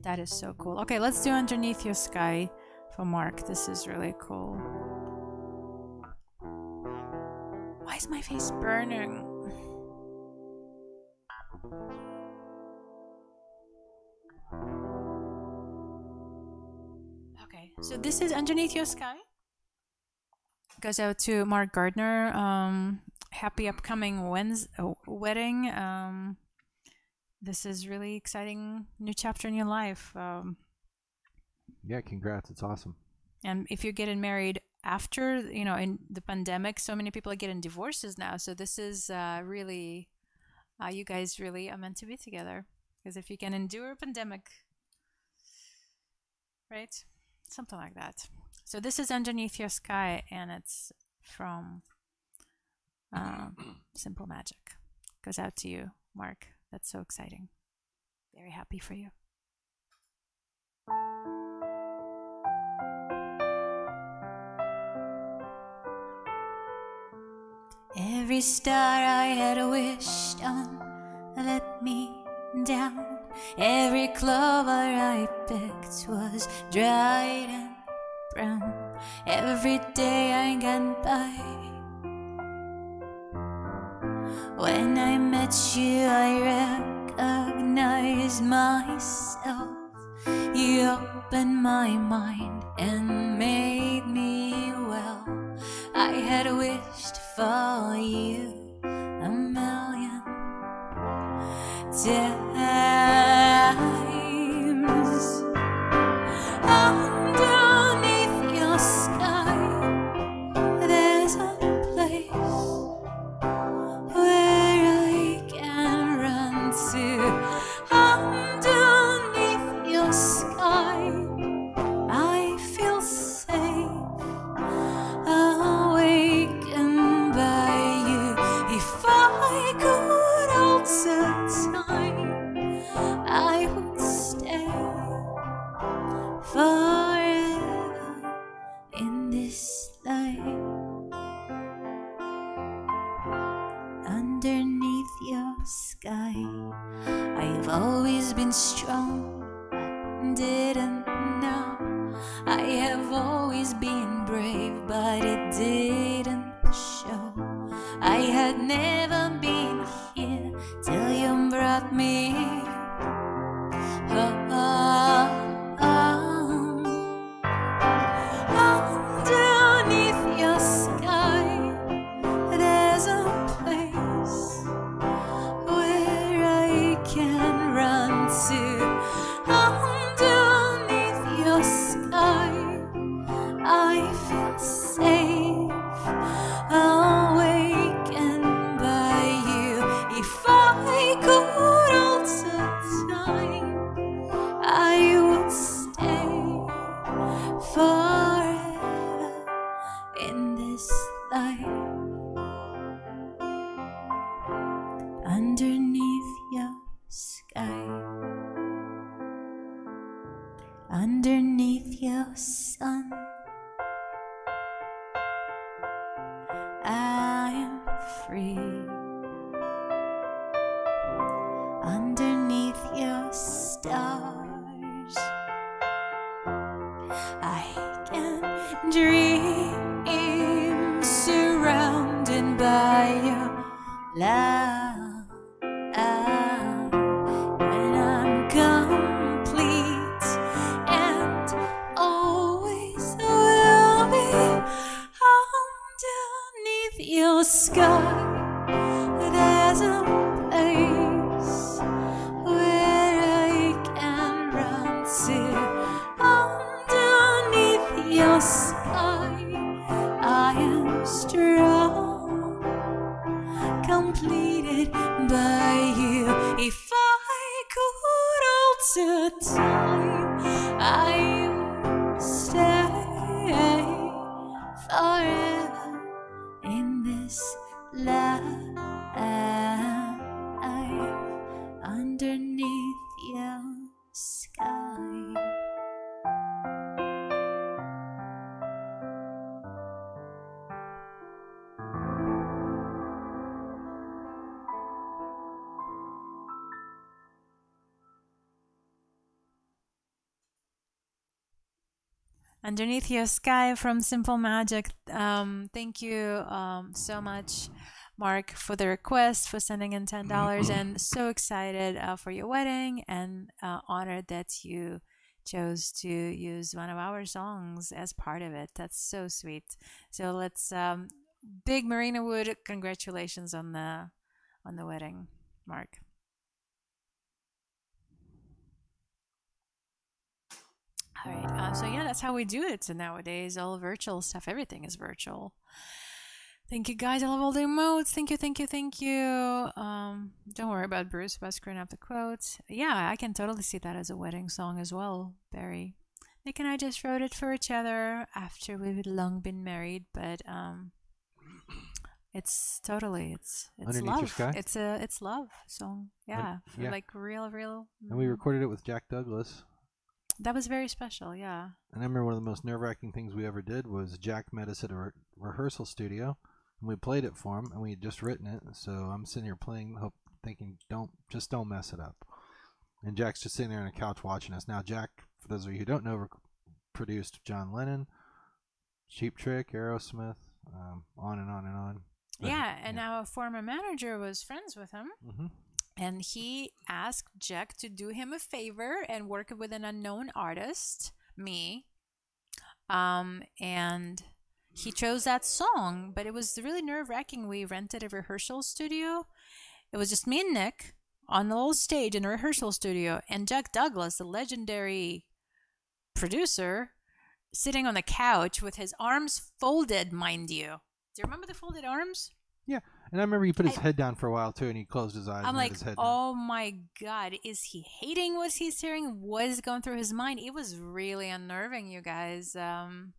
That is so cool. Okay, let's do Underneath Your Sky for Mark. This is really cool. Why is my face burning? So this is Underneath Your Sky. Goes out to Mark Gardner. Um, happy upcoming Wednes- uh, wedding. Um, this is really exciting new chapter in your life. Um, Yeah, congrats. It's awesome. and if you're getting married after, you know, in the pandemic, so many people are getting divorces now. So this is uh, really, uh, you guys really are meant to be together. Because if you can endure a pandemic, right? Something like that. So this is Underneath Your Sky, and it's from um, Simple Magic. Goes out to you, Mark. That's so exciting. Very happy for you. Every star I had wished on let me down. Every clover I picked was dried and brown. Every day I got by. When I met you, I recognized myself. You opened my mind and made me well. I had wished for you a million times. Your Underneath Your Sky from Simple Magic. Um, thank you um, so much, Mark, for the request, for sending in $10. and so excited uh, for your wedding and uh, honored that you chose to use one of our songs as part of it. That's so sweet. So let's, um, big Marina Wood, congratulations on the on the wedding, Mark. All right. Uh, so yeah, that's how we do it nowadays. All virtual stuff. Everything is virtual. Thank you guys. I love all the emotes. Thank you, thank you, thank you. Um, don't worry about Bruce about screwing up the quotes. Yeah, I can totally see that as a wedding song as well, Barry. Nick and I just wrote it for each other after we've long been married, but um, it's totally it's it's Underneath love. It's a it's love song. Yeah, yeah. like real, real. And we mm. recorded it with Jack Douglas. That was very special. Yeah. And I remember one of the most nerve wracking things we ever did was Jack met us at a re- rehearsal studio, and we played it for him, and we had just written it. So I'm sitting here playing, hope, thinking, don't just don't mess it up. And Jack's just sitting there on a couch watching us. Now, Jack, for those of you who don't know, produced John Lennon, Cheap Trick, Aerosmith, um, on and on and on. But, Yeah, and our former manager was friends with him, hmm and he asked Jack to do him a favor and work with an unknown artist, me. Um, and he chose that song, but it was really nerve wracking. We rented a rehearsal studio. It was just me and Nick on the little stage in a rehearsal studio, and Jack Douglas, the legendary producer, sitting on the couch with his arms folded, mind you. Do you remember the folded arms? Yeah, and I remember he put his I- head down for a while too, and he closed his eyes. I'm and like, head down. oh my god, is he hating what he's hearing? What is going through his mind? It was really unnerving, you guys. Um,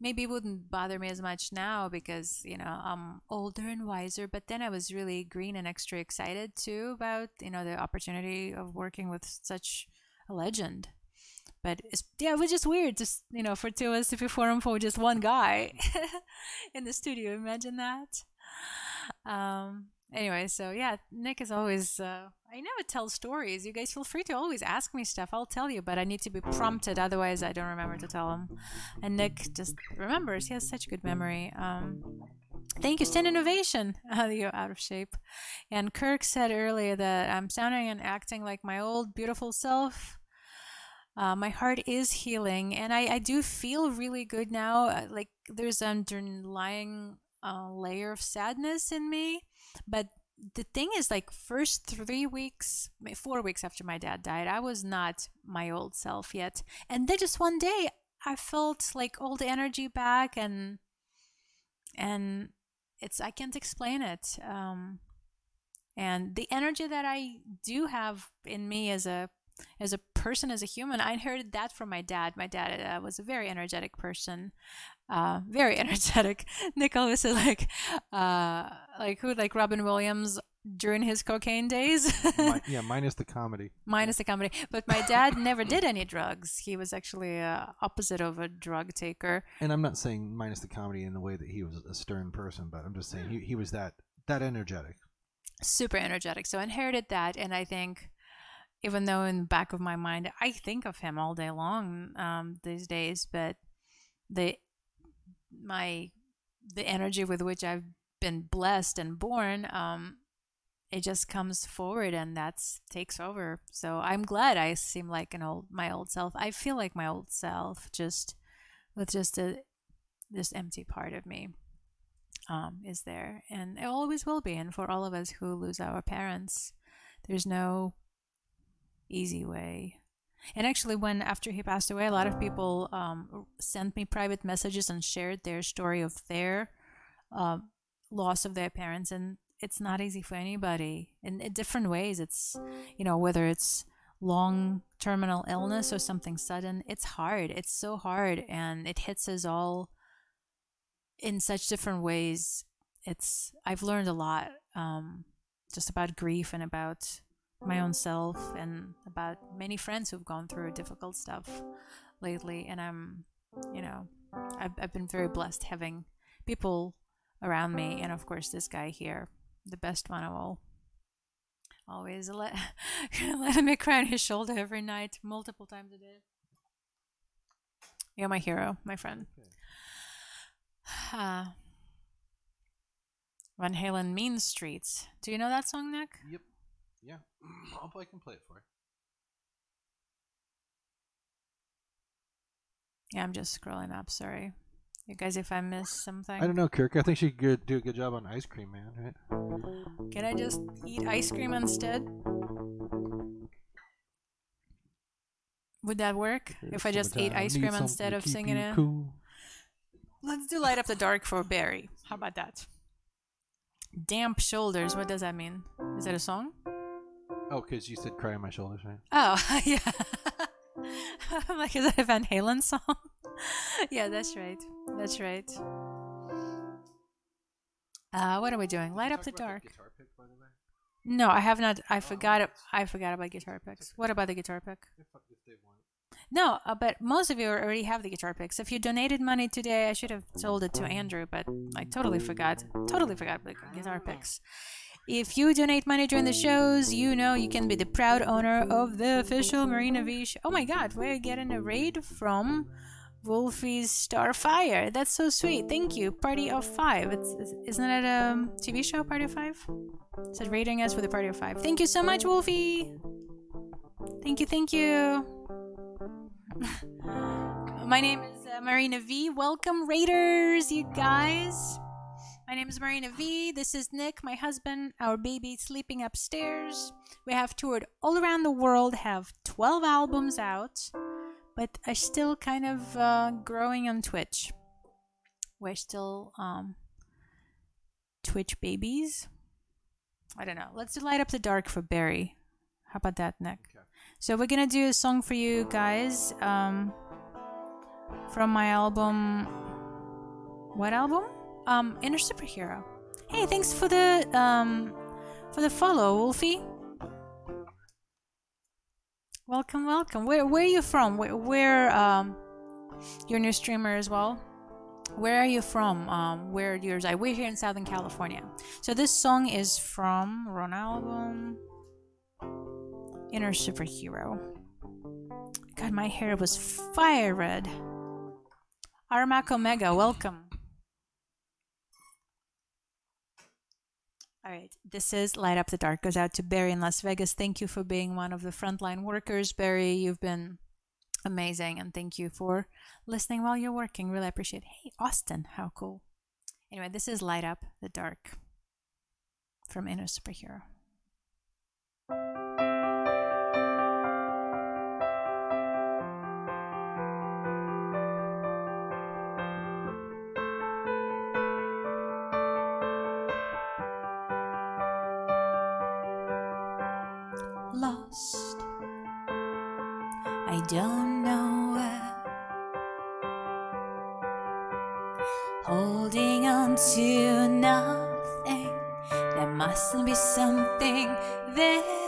maybe it wouldn't bother me as much now because you know I'm older and wiser. But then I was really green and extra excited too about you know the opportunity of working with such a legend. But it's, yeah, it was just weird, just you know, for two of us to perform for just one guy <laughs> in the studio. Imagine that. Um, anyway, so yeah, Nick is always. Uh, I never tell stories. You guys feel free to always ask me stuff. I'll tell you, but I need to be prompted. Otherwise, I don't remember to tell him. And Nick just remembers. He has such a good memory. Um, thank you, Stand Innovation. <laughs> Uh, you're out of shape. And Kirk said earlier that I'm sounding and acting like my old beautiful self. Uh, my heart is healing, and I, I do feel really good now. Uh, Like there's underlying uh, layer of sadness in me, but the thing is, like first three weeks, four weeks after my dad died, I was not my old self yet, and then just one day I felt like all the energy back, and and it's I can't explain it. Um, and the energy that I do have in me as a as a person, as a human, I inherited that from my dad. My dad uh, was a very energetic person, uh, very <laughs> energetic. Nick always said like, uh, like who, like Robin Williams during his cocaine days, Mi- <laughs> yeah, minus the comedy. minus the comedy. But my dad never did any drugs. He was actually uh, opposite of a drug taker. And I'm not saying minus the comedy in the way that he was a stern person, but I'm just saying he, he was that that energetic. super energetic. So I inherited that, and I think, even though in the back of my mind I think of him all day long um, these days, but the my the energy with which I've been blessed and born, um, it just comes forward and that's takes over. So I'm glad I seem like an old my old self. I feel like my old self, just with just a this empty part of me um, is there, and it always will be. And for all of us who lose our parents, there's no easy way. And actually, when after he passed away, a lot of people um, sent me private messages and shared their story of their uh, loss of their parents, and it's not easy for anybody in, in different ways. It's you know whether it's long terminal illness or something sudden, it's hard. It's so hard, and it hits us all in such different ways it's i've learned a lot um, just about grief and about my own self and about many friends who've gone through difficult stuff lately and i'm you know i've, I've been very blessed having people around me and of course this guy here the best one of all always <laughs> let, letting me cry on his shoulder every night multiple times a day you're my hero my friend <sighs> uh, Van Halen Mean Streets. Do you know that song, Nick? Yep. Yeah. <clears throat> I'll, I can play it for you. Yeah, I'm just scrolling up. Sorry. You guys, if I missed something. I don't know, Kirk. I think she could do a good job on Ice Cream Man, right? Can I just eat ice cream instead? Would that work? If I just ate ice cream instead of singing it? Cool. Let's do Light Up the Dark for Barry. How about that? Damp Shoulders. What does that mean? Is that a song? Oh, because you said "Cry on My Shoulders," right? Oh, <laughs> yeah. <laughs> I'm like, is that a Van Halen song? <laughs> yeah, that's right. That's right. Uh, what are we doing? Light up the dark. No, I have not. I forgot. I forgot about guitar picks. What about the guitar pick? No, uh, but most of you already have the guitar picks. If you donated money today, I should have told it to Andrew, but I totally forgot. Totally forgot the guitar picks. If you donate money during the shows, you know you can be the proud owner of the official Marina V show. Oh my god, we're getting a raid from Wolfie's Starfire. That's so sweet. Thank you. Party of Five. It's, is- isn't it a TV show, Party of Five? It said rating us for the Party of Five. Thank you so much, Wolfie. Thank you, thank you. <laughs> My name is uh, Marina V. Welcome, Raiders, you guys. My name is Marina V. This is Nick, my husband, our baby sleeping upstairs. We have toured all around the world, have 12 albums out, but are still kind of uh, growing on Twitch. We're still um, Twitch babies. I don't know. Let's light up the dark for Barry. How about that, Nick? So we're gonna do a song for you guys um, from my album. What album? Um, Inner Superhero. Hey, thanks for the um, for the follow, Wolfie. Welcome, welcome. Where where are you from? Where, where um, you're a new streamer as well. where are you from? Um, where do you? We're here in Southern California. So this song is from Ron album Inner Superhero. God, my hair was fire red. Armak Omega, welcome. All right, this is Light Up the Dark. Goes out to Barry in Las Vegas. Thank you for being one of the frontline workers, Barry. You've been amazing, and thank you for listening while you're working. Really appreciate. It. Hey, Austin, how cool. Anyway, this is Light Up the Dark from Inner Superhero. Don't know where. Holding on to nothing. There mustn't be something there.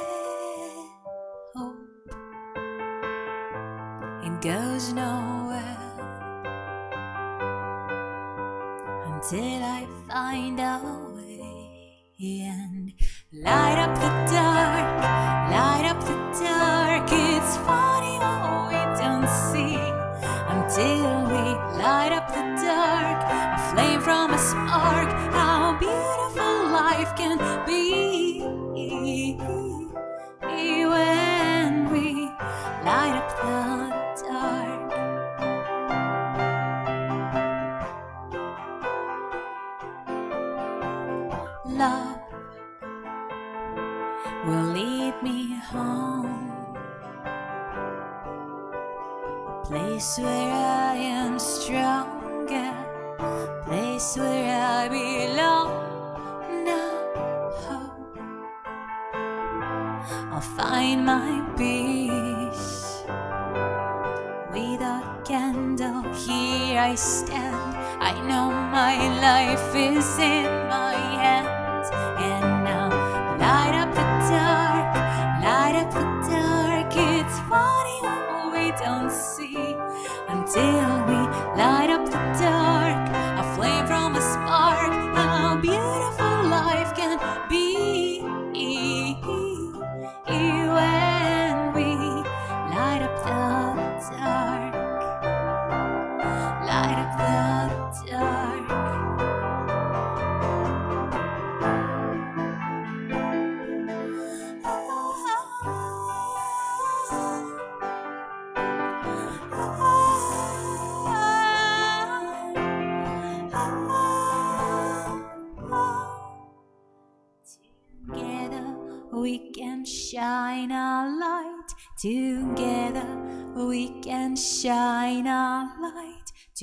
Until we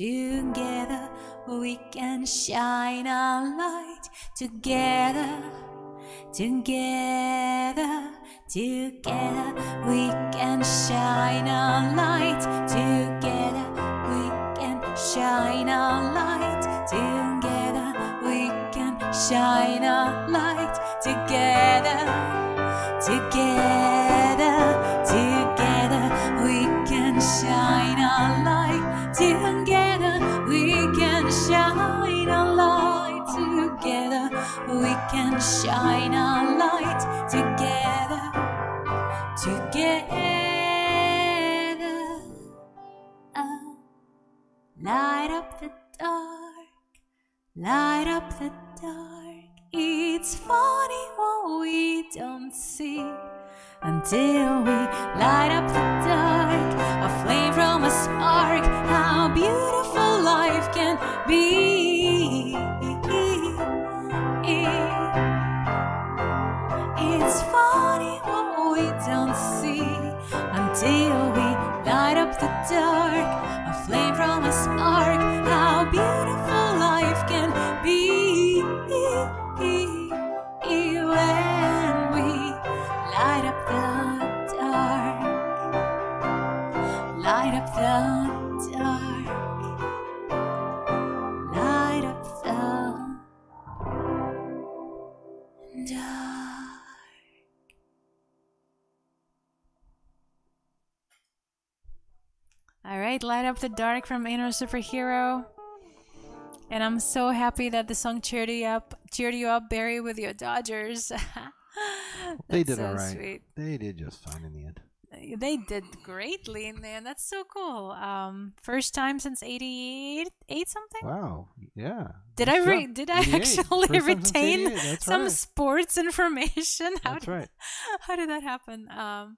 Together we can shine a light. Together, together, together we can shine a light. Together we can shine a light. Together we can shine a light. Together, together can shine a light. Together, together. Oh. Light up the dark, light up the dark. It's funny what we don't see until we light up the dark. A flame from a spark, how beautiful life can be. It's funny what we don't see until we light up the dark. A flame from a spark, how beautiful All right, Light Up the Dark from Inner Superhero. And I'm so happy that the song cheered you up, cheered you up, Barry, with your Dodgers. <laughs> they That's did so all right. sweet. They did just fine in the end. They did greatly, man. That's so cool. Um, first time since '88, eight something. Wow. Yeah. Did Good I re- did I actually First retain some right. sports information? <laughs> How That's did, right. <laughs> How did that happen? Um,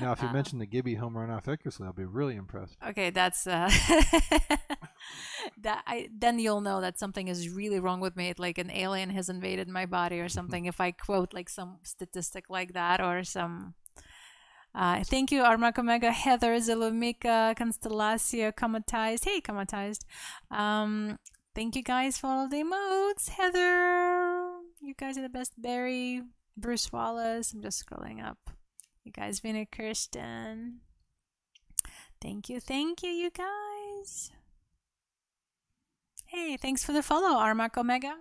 Now, if you Uh, mention the Gibby home run off Eckersley, I'll be really impressed. okay, that's uh, <laughs> that. I then you'll know that something is really wrong with me. Like an alien has invaded my body or something. if I quote like some statistic like that or some. Uh, thank you, Armak Omega, Heather, Zulumika, Constellacio, Comatized. Hey, Comatized. Um, thank you guys for all the emotes. Heather, you guys are the best. Barry, Bruce Wallace. I'm just scrolling up. You guys, Vina Kirsten. Thank you, thank you, you guys. Hey, thanks for the follow, Armak Omega.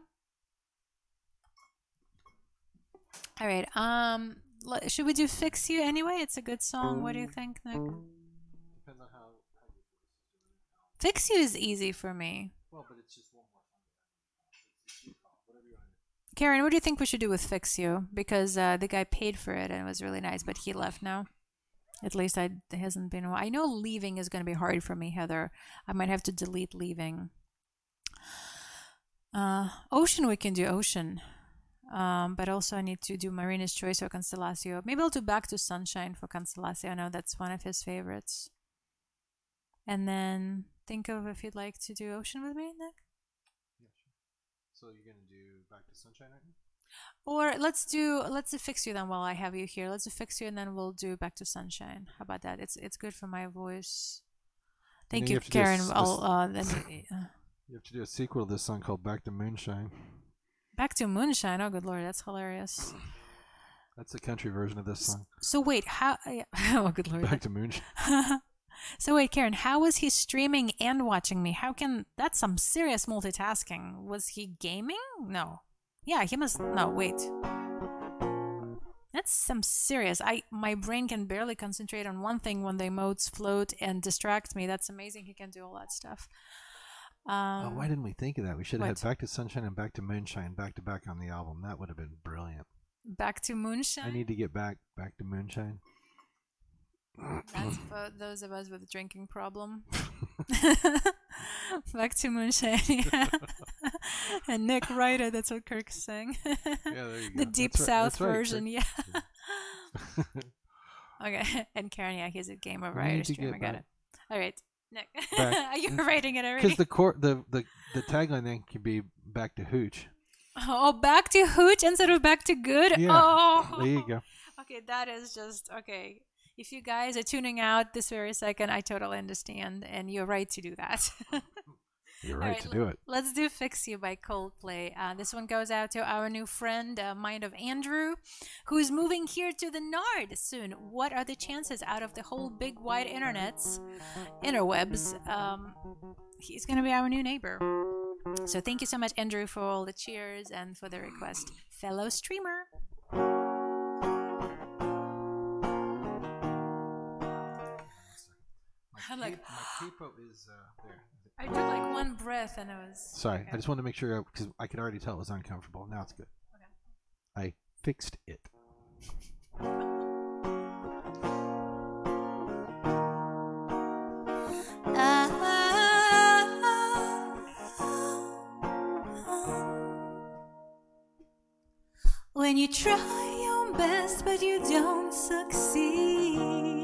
All right. Um, should we do "Fix You" anyway? It's a good song. What do you think, Nick? Depends on how. "Fix You" is easy for me. Well, but it's just one more. Karen, what do you think we should do with "Fix You"? Because uh, the guy paid for it and it was really nice, but he left now. At least I it hasn't been. I know leaving is going to be hard for me, Heather. I might have to delete leaving. Uh, ocean, we can do ocean. Um, but also I need to do Marina's Choice or Constellacio. Maybe I'll do Back to Sunshine for Constellacio. I know that's one of his favorites. And then think of if you'd like to do Ocean with me, Nick. So you're gonna do back to sunshine right now? Or let's do let's fix you then while I have you here. Let's fix you and then we'll do Back to Sunshine. How about that? It's it's good for my voice. Thank you, you have to do a Karen. I'll, uh, then, uh, You have to do a sequel to this song called Back to Moonshine. Back to Moonshine. Oh, good lord, that's hilarious. <sighs> That's the country version of this song. So wait, how? yeah. <laughs> Oh, good lord. Back to Moonshine. <laughs> so wait, Karen, how was he streaming and watching me? How can that's some serious multitasking? Was he gaming? No. Yeah, he must. No, wait. That's some serious. I my brain can barely concentrate on one thing when the emotes float and distract me. That's amazing. He can do all that stuff. Um, oh, why didn't we think of that? We should have what? had Back to Sunshine and Back to Moonshine back to back on the album. That would have been brilliant. back to Moonshine. I need to get back back to Moonshine. That's <clears throat> for those of us with a drinking problem. <laughs> <laughs> Back to Moonshine. yeah. <laughs> and Nick Ryder, that's what Kirk's saying. Yeah, there you the. Deep That's South right, version, Kirk. yeah. okay. And Karen, yeah, he's a game of Ryder get got it. All right. Nick. <laughs> You're writing it already. Because the core the, the the tagline then could be back to hooch. Oh, back to hooch instead of back to good? Yeah. Oh. There you go. <laughs> Okay, that is just okay. If you guys are tuning out this very second, I totally understand, and you're right to do that. <laughs> You're All right, right, to do it. Let's do Fix You by Coldplay. Uh, this one goes out to our new friend, uh, Mind of Andrew, who's moving here to the Nard soon. What are the chances out of the whole big wide internets, interwebs? Um, he's going to be our new neighbor. So thank you so much, Andrew, for all the cheers and for the request. Fellow streamer. I'm like- my capo is uh, there. I took like one breath and it was. Sorry, okay. I just wanted to make sure because I could already tell it was uncomfortable. Now it's good. Okay. I fixed it. When you try your best but you don't succeed.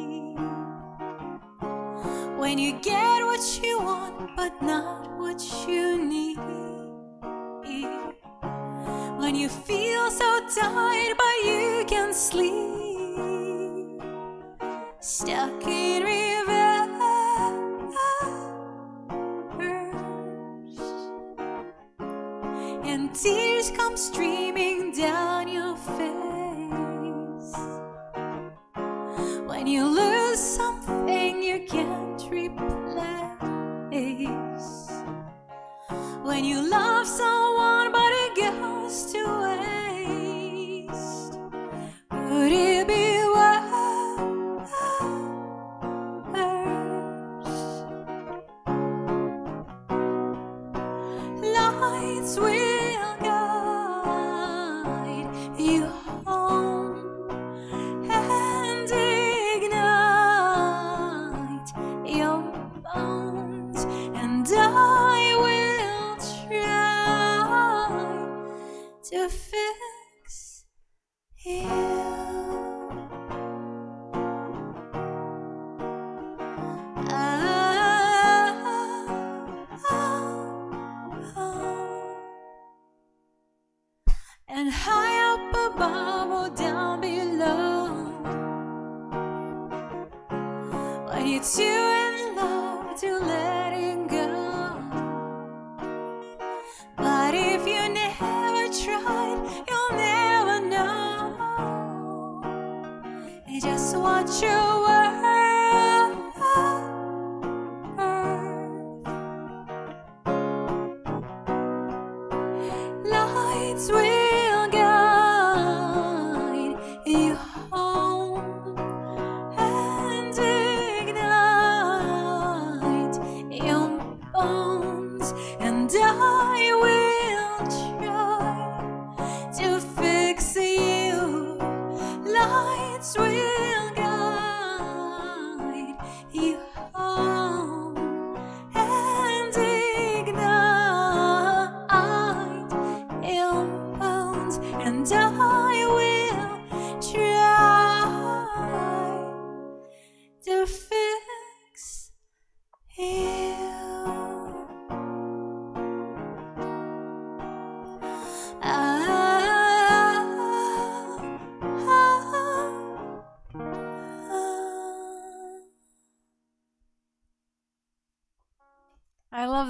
When you get what you want but not what you need. When you feel so tired but you can sleep. Stuck in reverse. and tears come streaming down your face. When you lose something you can't When you love someone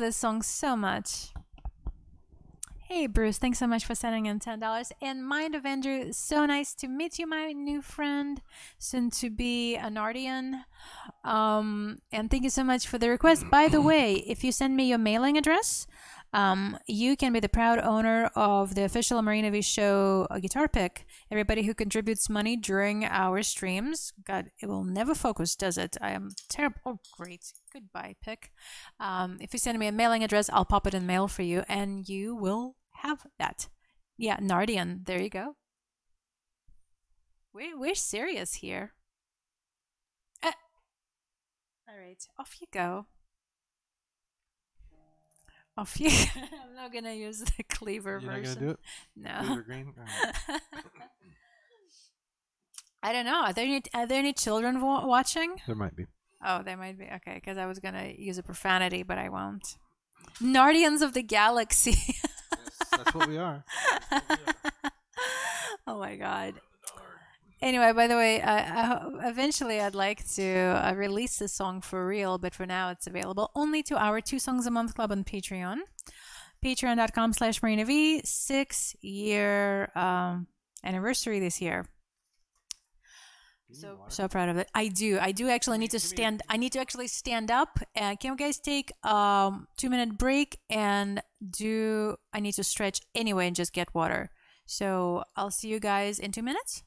this song so much. Hey Bruce, thanks so much for sending in ten dollars. And Mind of Andrew, so nice to meet you, my new friend, soon to be an Nardian. Um, and thank you so much for the request. By the way, if you send me your mailing address, um, you can be the proud owner of the official Marina V Show guitar pick. Everybody who contributes money during our streams, God, it will never focus, does it? I am terrible. Oh, great. Goodbye, pick. Um, if you send me a mailing address, I'll pop it in mail for you, and you will have that. Yeah, Nardian. There you go. We're we're serious here. Uh, all right, off you go. Off <laughs> you. I'm not gonna use the cleaver You're not version. gonna do it. No. Or green? Right. <coughs> I don't know. Are there any are there any children wa- watching? There might be. Oh, there might be. Okay, because I was gonna use a profanity, but I won't. Nardians of the Galaxy. <laughs> That's what we are. oh my god. Anyway, by the way, uh, I, eventually I'd like to uh, release this song for real, but for now it's available only to our Two Songs a Month Club on Patreon. Patreon.com slash Marina V, six year um, anniversary this year. So so proud of it. I do. I do actually need to stand. I need to actually stand up. And can you guys take um two minute break and do? I need to stretch anyway and just get water. So I'll see you guys in two minutes.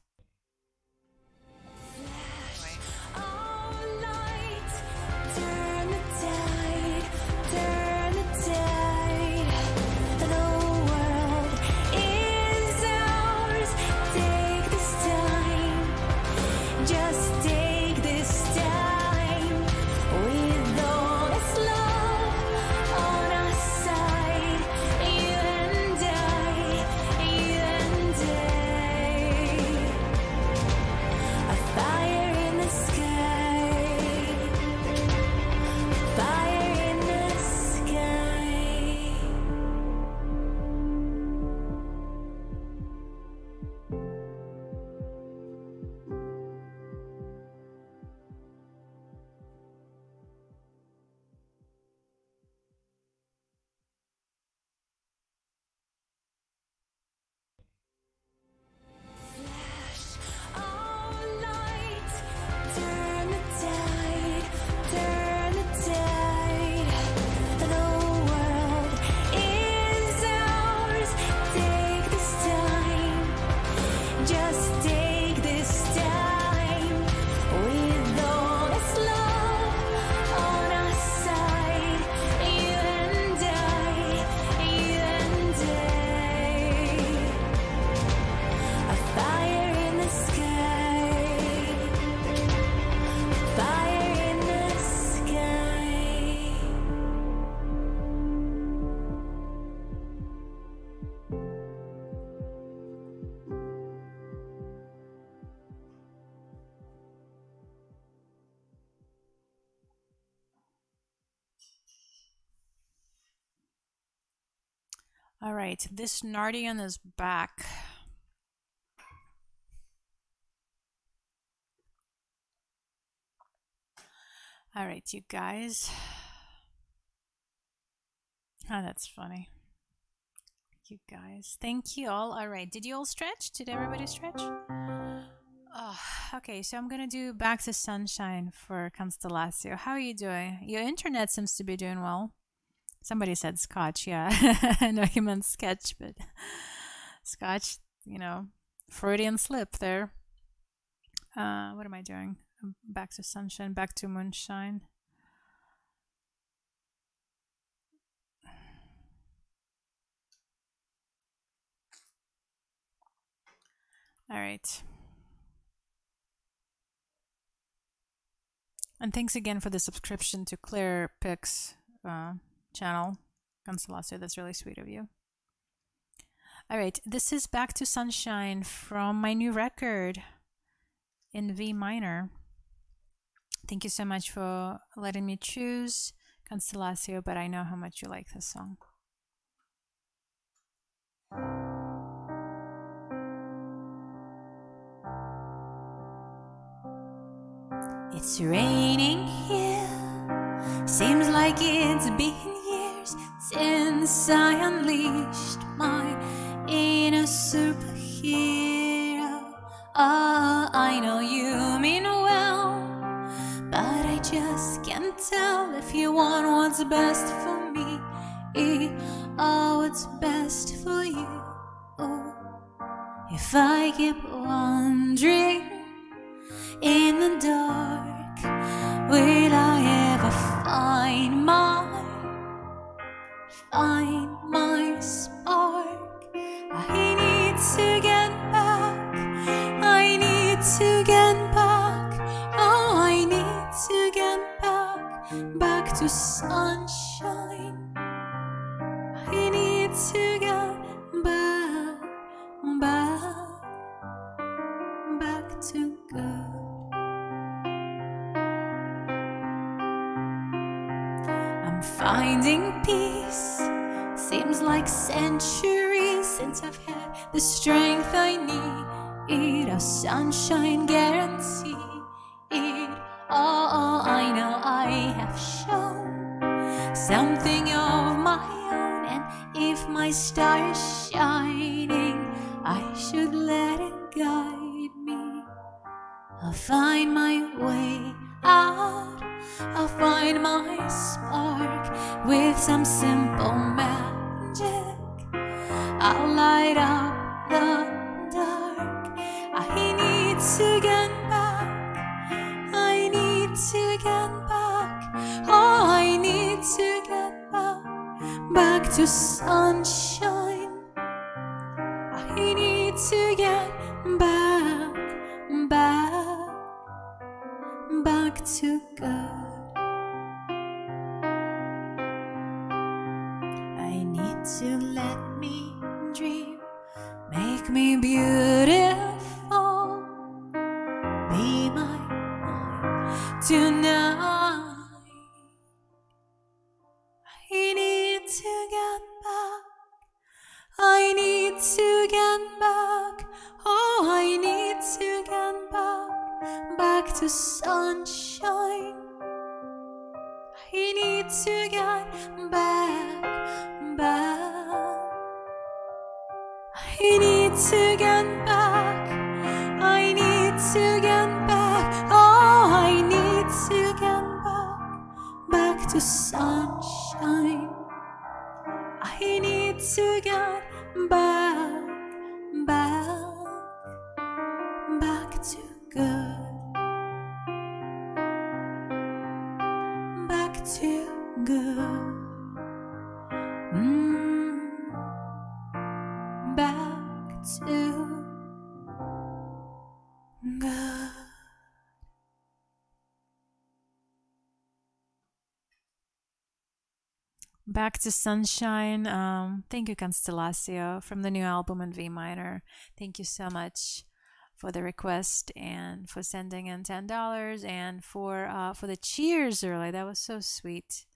All right, this Nardian is back. All right, you guys. Oh, that's funny. You guys. Thank you all. All right, did you all stretch? Did everybody stretch? Oh, okay, so I'm going to do Back to Sunshine for Constellatio. How are you doing? Your internet seems to be doing well. Somebody said scotch, yeah. <laughs> I know he meant sketch, but scotch, you know, Freudian slip there. Uh, what am I doing? Um, Back to sunshine, back to moonshine. All right. And thanks again for the subscription to Claire Pick's uh, channel, Constellatio. That's really sweet of you. All right, this is Back to Sunshine from my new record in V minor. Thank you so much for letting me choose Constellatio, but I know how much you like this song. It's raining here. Seems like it's been years since I unleashed my inner superhero. Oh, I know you mean well, but I just can't tell if you want what's best for me. Oh, what's best for you. If I keep wandering in the dark will i ever find my find my spark. I need to get back. I need to get back. Oh i need to get back. Back to sunshine. I need to get back. Back. Back to good. I'm finding peace. Seems like centuries since I've had the strength I need. A sunshine guarantee. All I know I have shown something of my own, and if my star is shining, I should let it guide me. I'll find my way out. I'll find my spark with some simple magic. I'll light up the dark. I need to get back. I need to get back. Oh, I need to get back. Back to sunshine. I need to get back, back, back to God. I need to let me dream, make me beautiful, be my tonight. I need to get back. I need to get back. Oh, I need to get back. Back to sunshine. I need to get back. Back. I need to get back. I need to get back. Oh, I need to get back. Back to sunshine. I need to get back, back, back to good, back to good, mm, back to good. Back to Sunshine. Um, thank you, Constellatio, from the new album in V minor. Thank you so much for the request and for sending in ten dollars and for uh, for the cheers early. That was so sweet.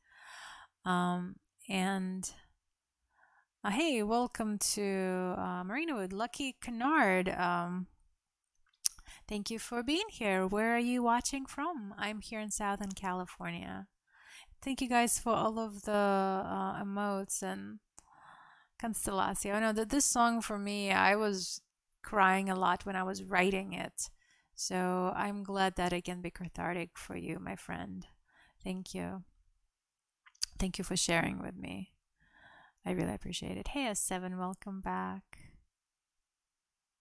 Um, and uh, hey, welcome to uh, Marina with Lucky Kennard. Um, Thank you for being here. Where are you watching from? I'm here in Southern California. Thank you guys for all of the uh, emotes and Constellacio. I know that this song for me, I was crying a lot when I was writing it. So I'm glad that it can be cathartic for you, my friend. Thank you. Thank you for sharing with me. I really appreciate it. Hey, S7, welcome back.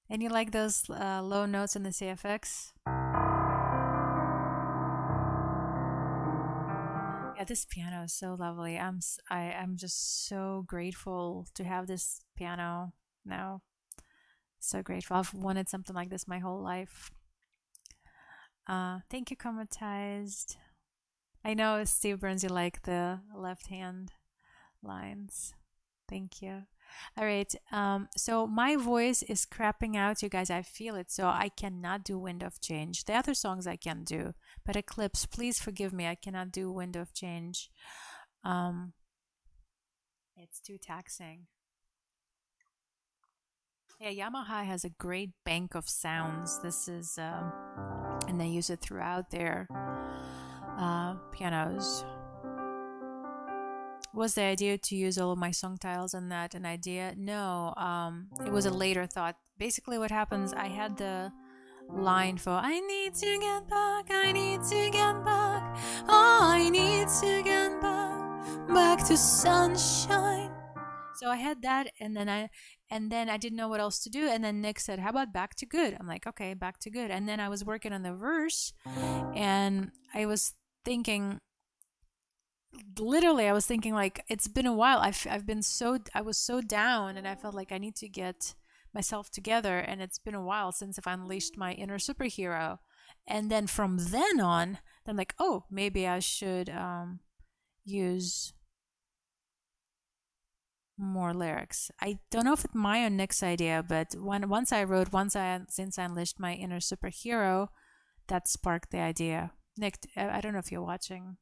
And you like those uh, low notes in the CFX? Yeah, this piano is so lovely. I'm s- I am just so grateful to have this piano now. So grateful. I've wanted something like this my whole life. Uh, thank you, Comatized. I know Steve Burns, you like the left hand lines. Thank you. All right. Um, so my voice is crapping out, you guys. I feel it. So I cannot do Wind of Change. The other songs I can do, but Eclipse, please forgive me. I cannot do Wind of Change. Um, it's too taxing. Yeah, Yamaha has a great bank of sounds. This is, um, and they use it throughout their uh, pianos. Was the idea to use all of my song tiles and that an idea? No, um, it was a later thought. Basically, what happens, I had the line for I need to get back, I need to get back, oh, I need to get back, back to sunshine. So I had that, and then I, and then I didn't know what else to do. And then Nick said, "How about back to good?" I'm like, "Okay, back to good." And then I was working on the verse, and I was thinking, literally, I was thinking like, it's been a while. I've I've been so I was so down, and I felt like I need to get myself together. And it's been a while since I've unleashed my inner superhero. And then from then on, I'm like, oh, maybe I should um, use more lyrics. I don't know if it's my or Nick's idea, but when once I wrote once I since I unleashed my inner superhero, that sparked the idea. Nick, I don't know if you're watching.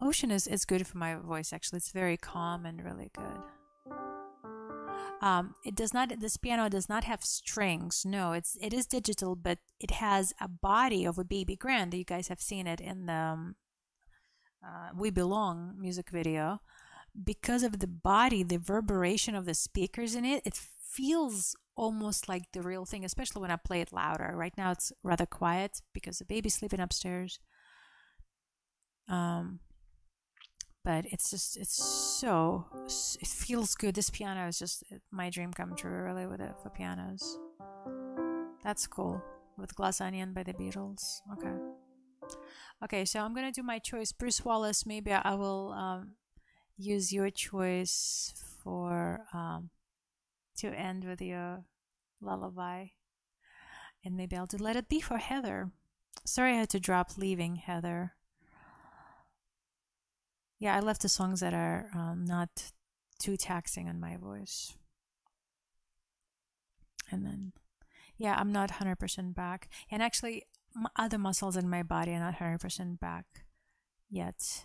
Ocean is, is good for my voice actually. It's very calm and really good. Um, it does not. This piano does not have strings. No, it's it is digital, but it has a body of a baby grand. You guys have seen it in the um, uh, "We Belong" music video. Because of the body, the reverberation of the speakers in it, it feels almost like the real thing. Especially when I play it louder. Right now, it's rather quiet because the baby's sleeping upstairs. Um, but it's just it's so it feels good this piano is just my dream come true really with it for pianos that's cool with glass onion by the beatles okay okay so i'm gonna do my choice bruce wallace maybe i will um, use your choice for um, to end with your lullaby and maybe i'll do let it be for heather sorry i had to drop leaving heather yeah, I left the songs that are um, not too taxing on my voice. And then, yeah, I'm not 100% back. And actually, other muscles in my body are not 100% back yet.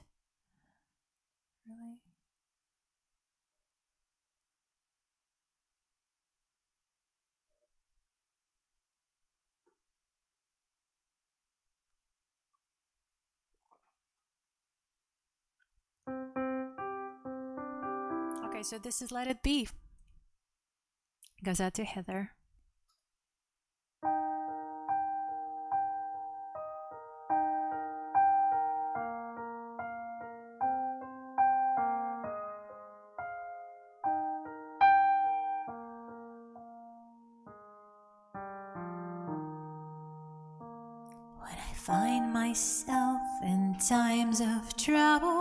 Okay, so this is Let It Be. Goes out to Heather. Myself in times of trouble,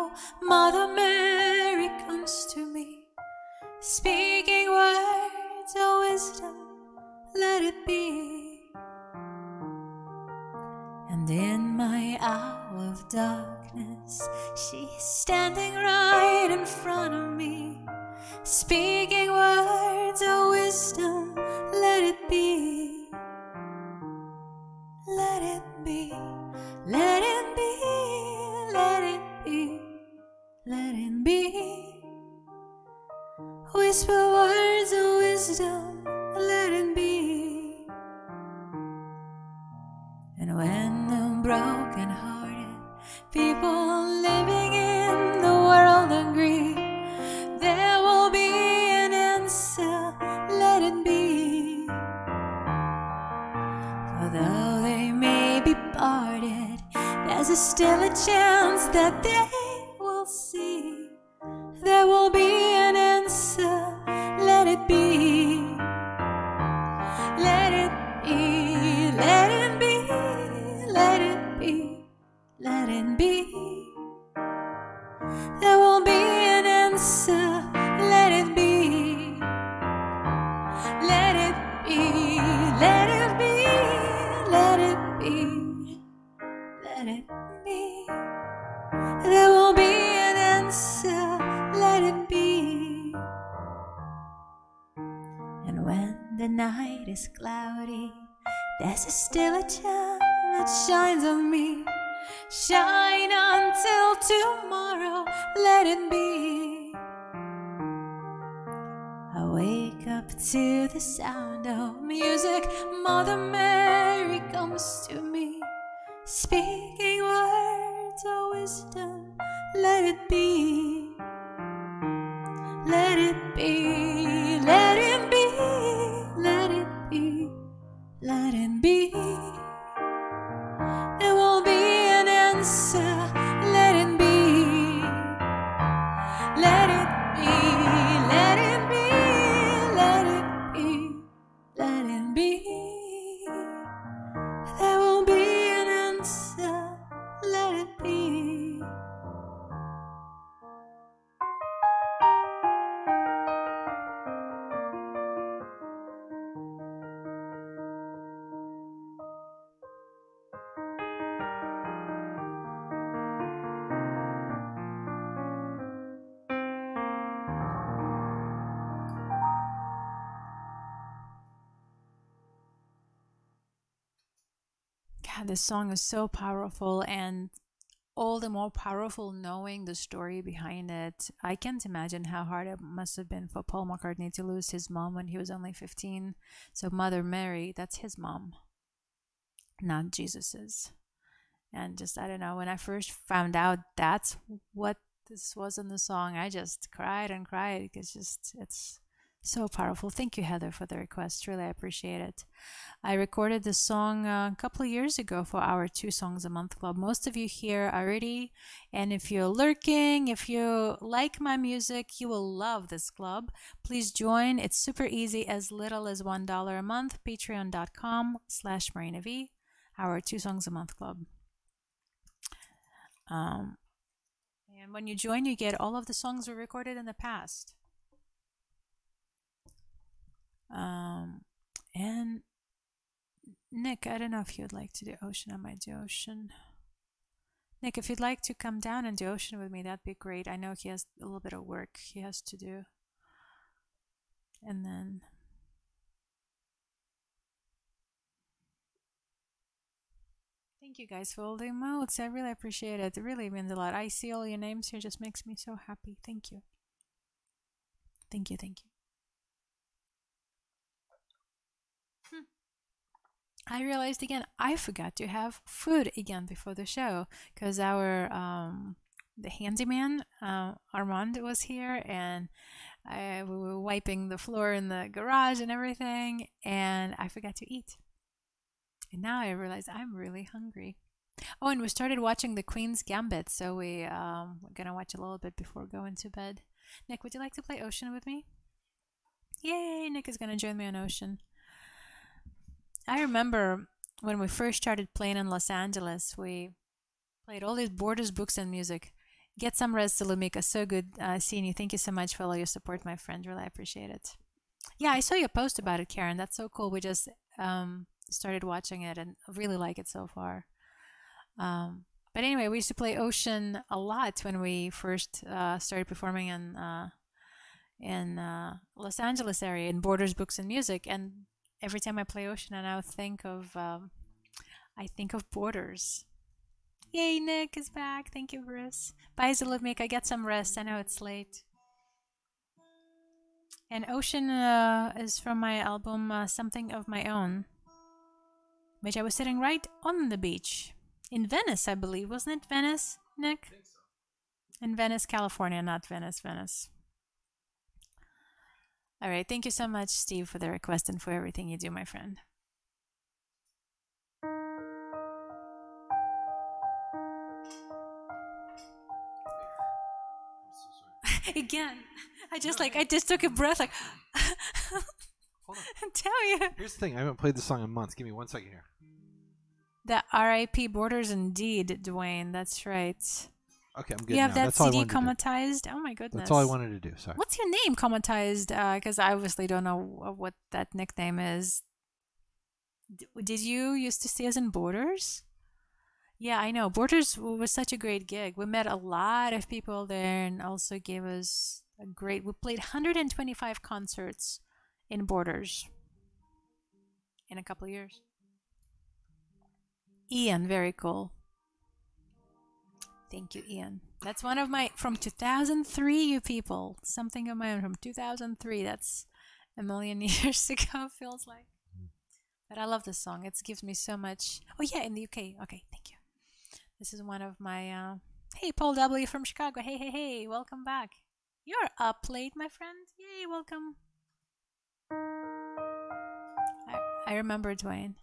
this song is so powerful and all the more powerful knowing the story behind it. I can't imagine how hard it must have been for Paul McCartney to lose his mom when he was only 15. So, Mother Mary, that's his mom, not Jesus's. And just, I don't know, when I first found out that's what this was in the song, I just cried and cried because just, it's so powerful. Thank you, Heather, for the request. Really appreciate it. I recorded this song uh, a couple of years ago for our Two Songs a Month Club. Most of you here already. And if you're lurking, if you like my music, you will love this club. Please join. It's super easy, as little as $1 a month. Patreon.com slash Marina V, our Two Songs a Month Club. Um, and when you join, you get all of the songs we recorded in the past. Um, and Nick, I don't know if you'd like to do ocean. I might do ocean. Nick, if you'd like to come down and do ocean with me, that'd be great. I know he has a little bit of work he has to do. And then. Thank you guys for all the emotes. I really appreciate it. It really means a lot. I see all your names here, just makes me so happy. Thank you. Thank you, thank you. I realized again I forgot to have food again before the show because our um, the handyman uh, Armand was here and I, we were wiping the floor in the garage and everything and I forgot to eat. And now I realize I'm really hungry. Oh, and we started watching The Queen's Gambit, so we um, we're gonna watch a little bit before going to bed. Nick, would you like to play Ocean with me? Yay! Nick is gonna join me on Ocean. I remember when we first started playing in Los Angeles, we played all these Borders books and music. Get some rest, Lumika. So good uh, seeing you. Thank you so much for all your support, my friend. Really appreciate it. Yeah, I saw your post about it, Karen. That's so cool. We just um, started watching it and really like it so far. Um, but anyway, we used to play Ocean a lot when we first uh, started performing in uh, in uh, Los Angeles area in Borders Books and Music. And every time I play Ocean, I now think of um, I think of Borders. Yay, Nick is back. Thank you, Bruce. Bye, Zulumik. I get some rest. I know it's late. And Ocean uh, is from my album uh, Something of My Own, which I was sitting right on the beach in Venice, I believe. Wasn't it Venice, Nick? In Venice, California, not Venice, Venice. All right. Thank you so much, Steve, for the request and for everything you do, my friend. <laughs> Again, I just no, like I just took a breath, like. <laughs> Tell you. Here's the thing: I haven't played this song in months. Give me one second here. The R.I.P. Borders, indeed, Dwayne. That's right. Okay, I'm good you have now. that That's CD wanted to do. commentized. Oh my goodness. That's all I wanted to do. Sorry. What's your name commentized? Because uh, I obviously don't know what that nickname is. D- did you used to see us in Borders? Yeah, I know. Borders was such a great gig. We met a lot of people there and also gave us a great. We played 125 concerts in Borders in a couple of years. Ian, very cool. Thank you, Ian. That's one of my from 2003. You people, something of my own from 2003. That's a million <laughs> years ago. Feels like. But I love this song. It gives me so much. Oh yeah, in the UK. Okay, thank you. This is one of my. Uh... Hey, Paul W from Chicago. Hey, hey, hey! Welcome back. You're up late, my friend. Yay, welcome. I, I remember Dwayne.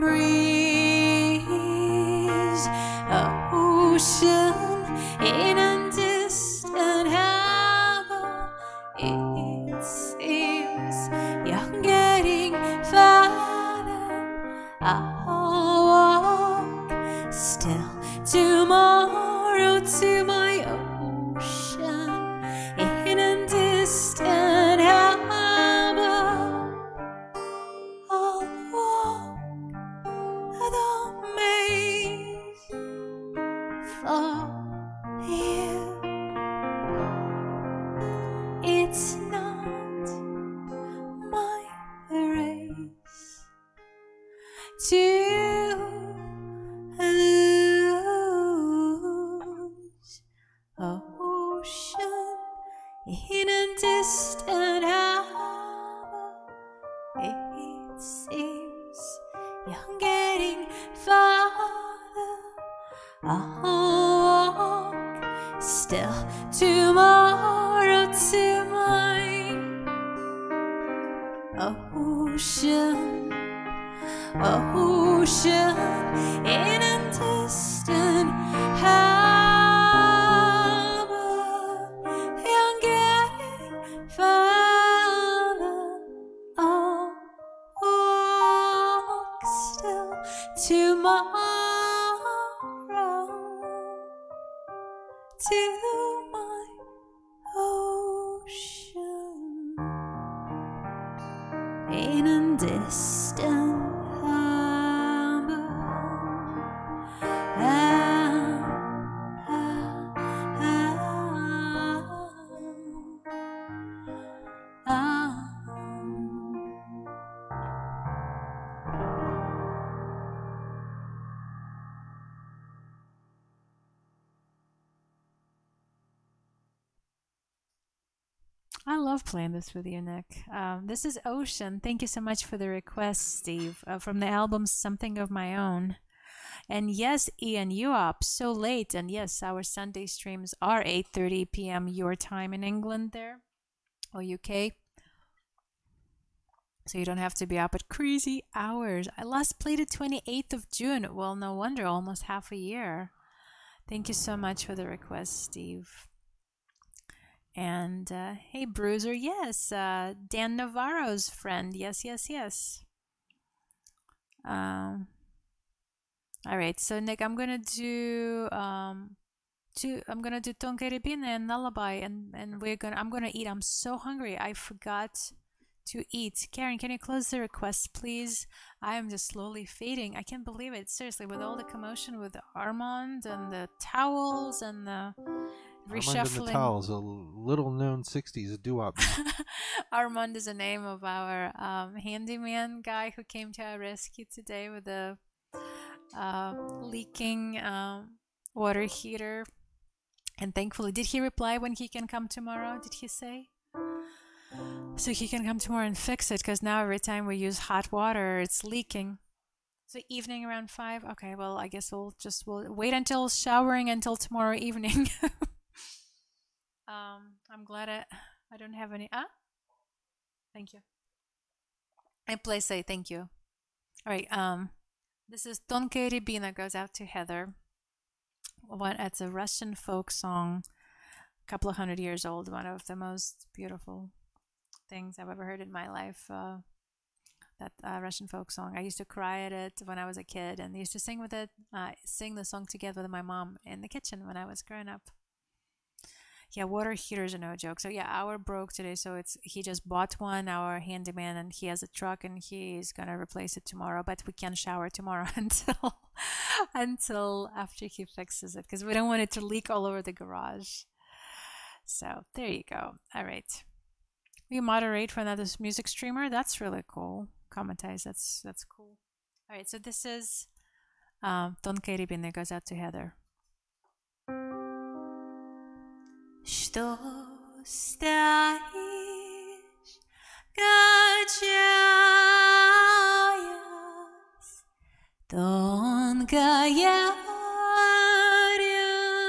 Breeze, this with you, Nick. Um, this is Ocean. Thank you so much for the request, Steve, uh, from the album Something of My Own. And yes, Ian, you up so late. And yes, our Sunday streams are 8:30 p.m. your time in England there, or UK. So you don't have to be up at crazy hours. I last played it 28th of June. Well, no wonder, almost half a year. Thank you so much for the request, Steve. And uh, hey, Bruiser, yes, uh, Dan Navarro's friend. Yes, yes, yes. Um, all right, so Nick, I'm gonna do um, two. I'm gonna do Tonkaya Ryabina and Lullaby, and and we're gonna. I'm gonna eat. I'm so hungry. I forgot to eat. Karen, can you close the request, please? I am just slowly fading. I can't believe it. Seriously, with all the commotion with Armand and the towels and the Armand and the. Towels, a little known 60s doo-wop. <laughs> Armand is the name of our um, handyman guy who came to our rescue today with a uh, leaking um, water heater. And thankfully, did he reply when he can come tomorrow? Did he say? So he can come tomorrow and fix it because now every time we use hot water, it's leaking. So evening around five. Okay, well I guess we'll just we'll wait until showering until tomorrow evening. <laughs> um, I'm glad I <sighs> I don't have any. Ah, thank you. And please say thank you. All right. Um, this is Tonkaya Ryabina goes out to Heather. What? It's a Russian folk song, a couple of hundred years old. One of the most beautiful things I've ever heard in my life. Uh, that uh, Russian folk song. I used to cry at it when I was a kid, and used to sing with it, uh, sing the song together with my mom in the kitchen when I was growing up. Yeah, water heaters are no joke. So yeah, our broke today. So it's he just bought one, our handyman, and he has a truck, and he's gonna replace it tomorrow. But we can shower tomorrow <laughs> until until after he fixes it, because we don't want it to leak all over the garage. So there you go. All right. We moderate for another music streamer. That's really cool. Commentize. That's that's cool. All right. So this is um, Tonkaya Ryabina goes out to Heather. Что стоишь, качаясь, тонкая рябина,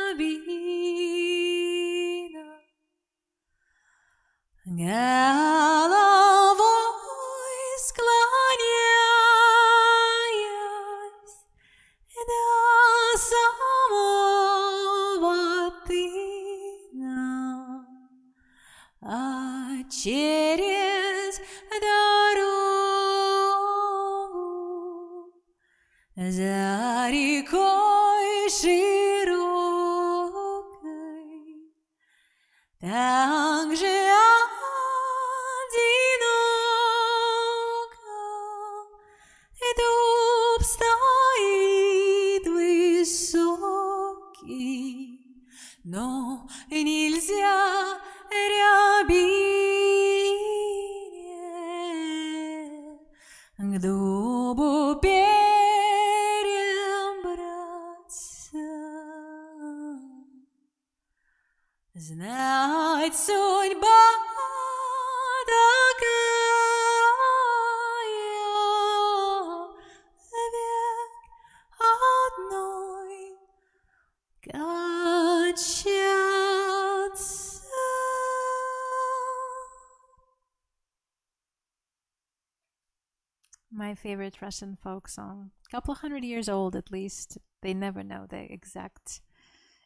Russian folk song. A couple hundred years old at least. They never know the exact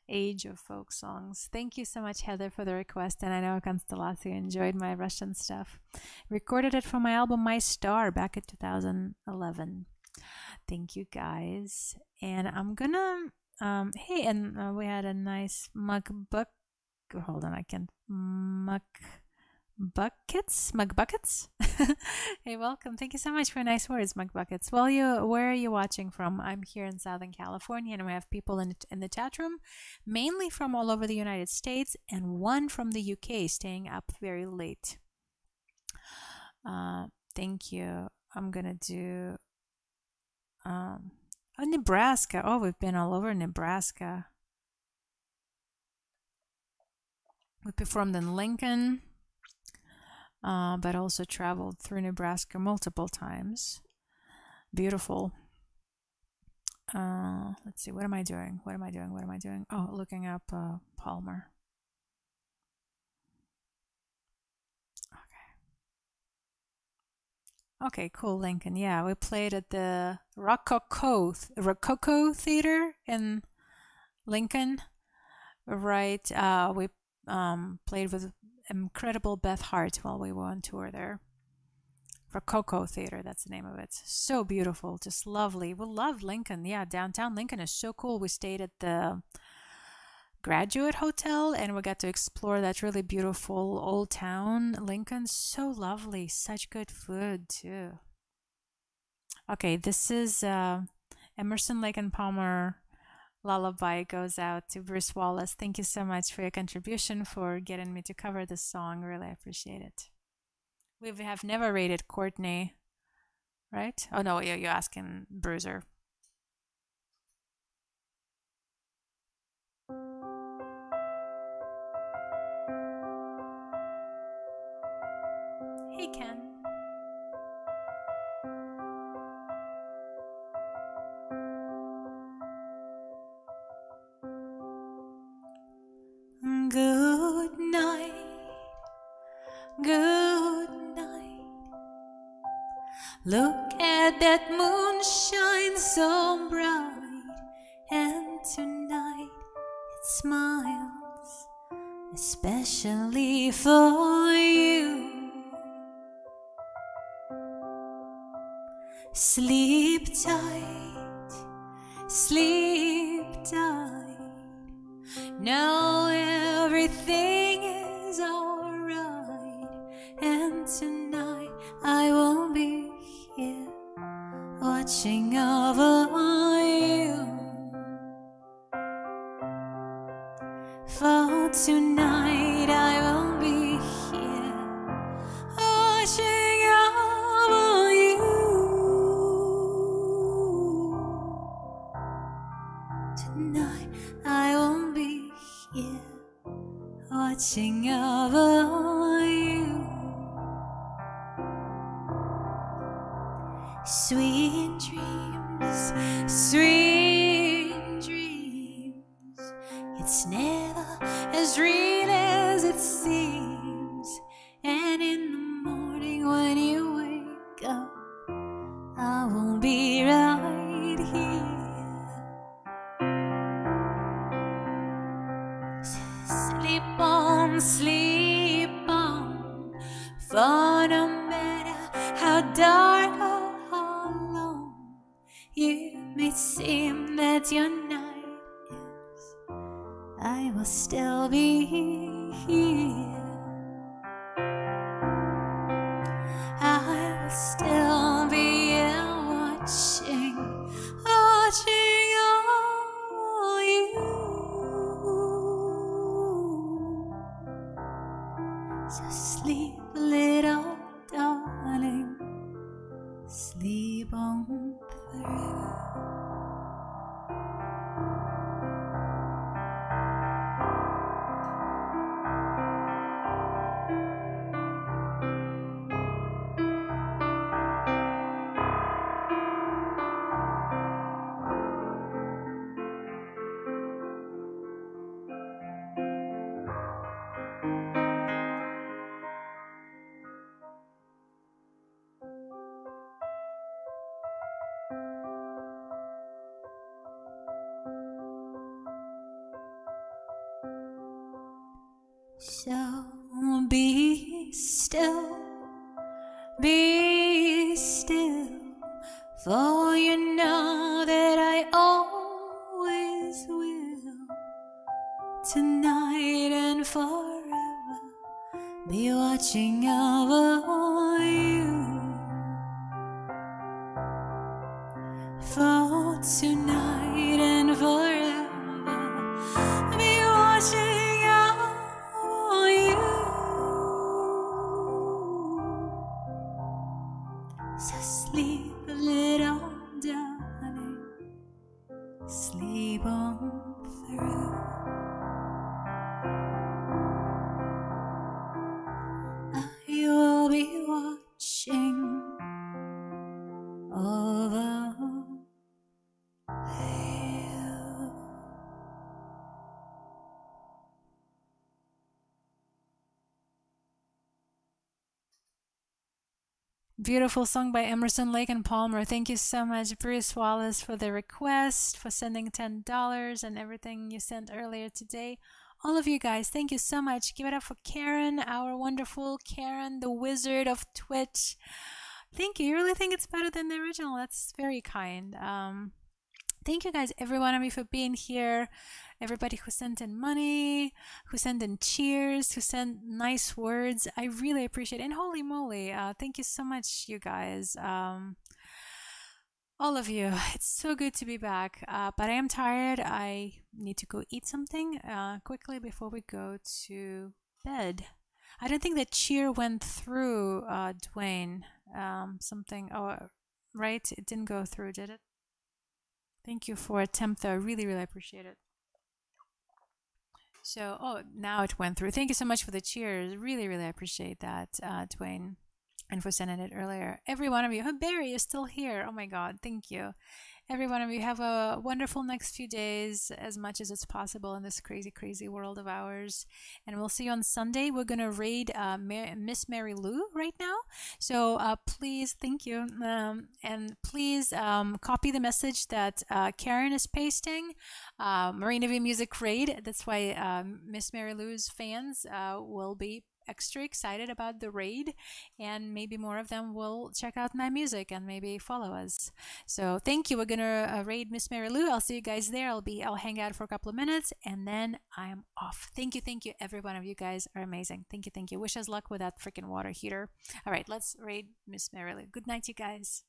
age of folk songs. Thank you so much, Heather, for the request. And I know Constellatio enjoyed my Russian stuff. Recorded it for my album My Star back in 2011. Thank you guys. And I'm gonna, um, hey, and uh, we had a nice mug buck. Hold on, I can't. Buckets mug buckets <laughs> hey welcome. Thank you so much for nice words mug buckets well you where are you watching from? I'm here in southern california and we have people in, in the chat room mainly from all over the united states and one from the uk staying up very late. Uh, thank you. I'm gonna do um oh nebraska. Oh we've been all over nebraska. We performed in lincoln uh, but also traveled through Nebraska multiple times. Beautiful. Uh, let's see, what am I doing? What am I doing? What am I doing? Oh, looking up uh, Palmer. Okay. Okay, cool, Lincoln. Yeah, we played at the Rococo Rococo Theater in Lincoln. Right. Uh, we um, played with incredible Beth Hart while we were on tour there. Rococo Theater, that's the name of it. So beautiful, just lovely. We love Lincoln. Yeah, downtown Lincoln is so cool. We stayed at the Graduate Hotel and we got to explore that really beautiful old town. Lincoln, so lovely. Such good food, too. Okay, this is uh, Emerson, Lake and Palmer lullaby goes out to Bruce Wallace. Thank you so much for your contribution for getting me to cover this song. Really appreciate it. We have never rated Courtney, right? Oh no, you're, asking Bruiser. So Beautiful song by Emerson Lake and Palmer. Thank you so much, Bruce Wallace, for the request, for sending $10 and everything you sent earlier today. All of you guys, thank you so much. Give it up for Karen, our wonderful Karen, the wizard of Twitch. Thank you. You really think it's better than the original? That's very kind. Um, thank you guys, every one of you, for being here. Everybody who sent in money, who sent in cheers, who sent nice words. I really appreciate it. And holy moly, uh, thank you so much, you guys. Um, all of you. It's so good to be back. Uh, but I am tired. I need to go eat something uh, quickly before we go to bed. I don't think that cheer went through, uh, Dwayne. Um, something, oh, right? It didn't go through, did it? Thank you for attempt, though. I really, really appreciate it. So, oh, now it went through. Thank you so much for the cheers. Really, really appreciate that, uh, Dwayne, and for sending it earlier. Every one of you. Oh, Barry is still here. Oh my God, thank you. Every one of you have a wonderful next few days, as much as it's possible in this crazy, crazy world of ours. And we'll see you on Sunday. We're gonna raid uh, Mar- Miss Mary Lou right now. So uh, please, thank you, um, and please um, copy the message that uh, Karen is pasting. Uh, Marina V Music Raid. That's why um, Miss Mary Lou's fans uh, will be extra excited about the raid and maybe more of them will check out my music and maybe follow us. So thank you we're gonna uh, raid miss mary lou. I'll see you guys there. I'll be i'll hang out for a couple of minutes and then i'm off. Thank you thank you every one of you guys are amazing. Thank you thank you. Wish us luck with that freaking water heater. All right let's raid miss mary lou. Good night you guys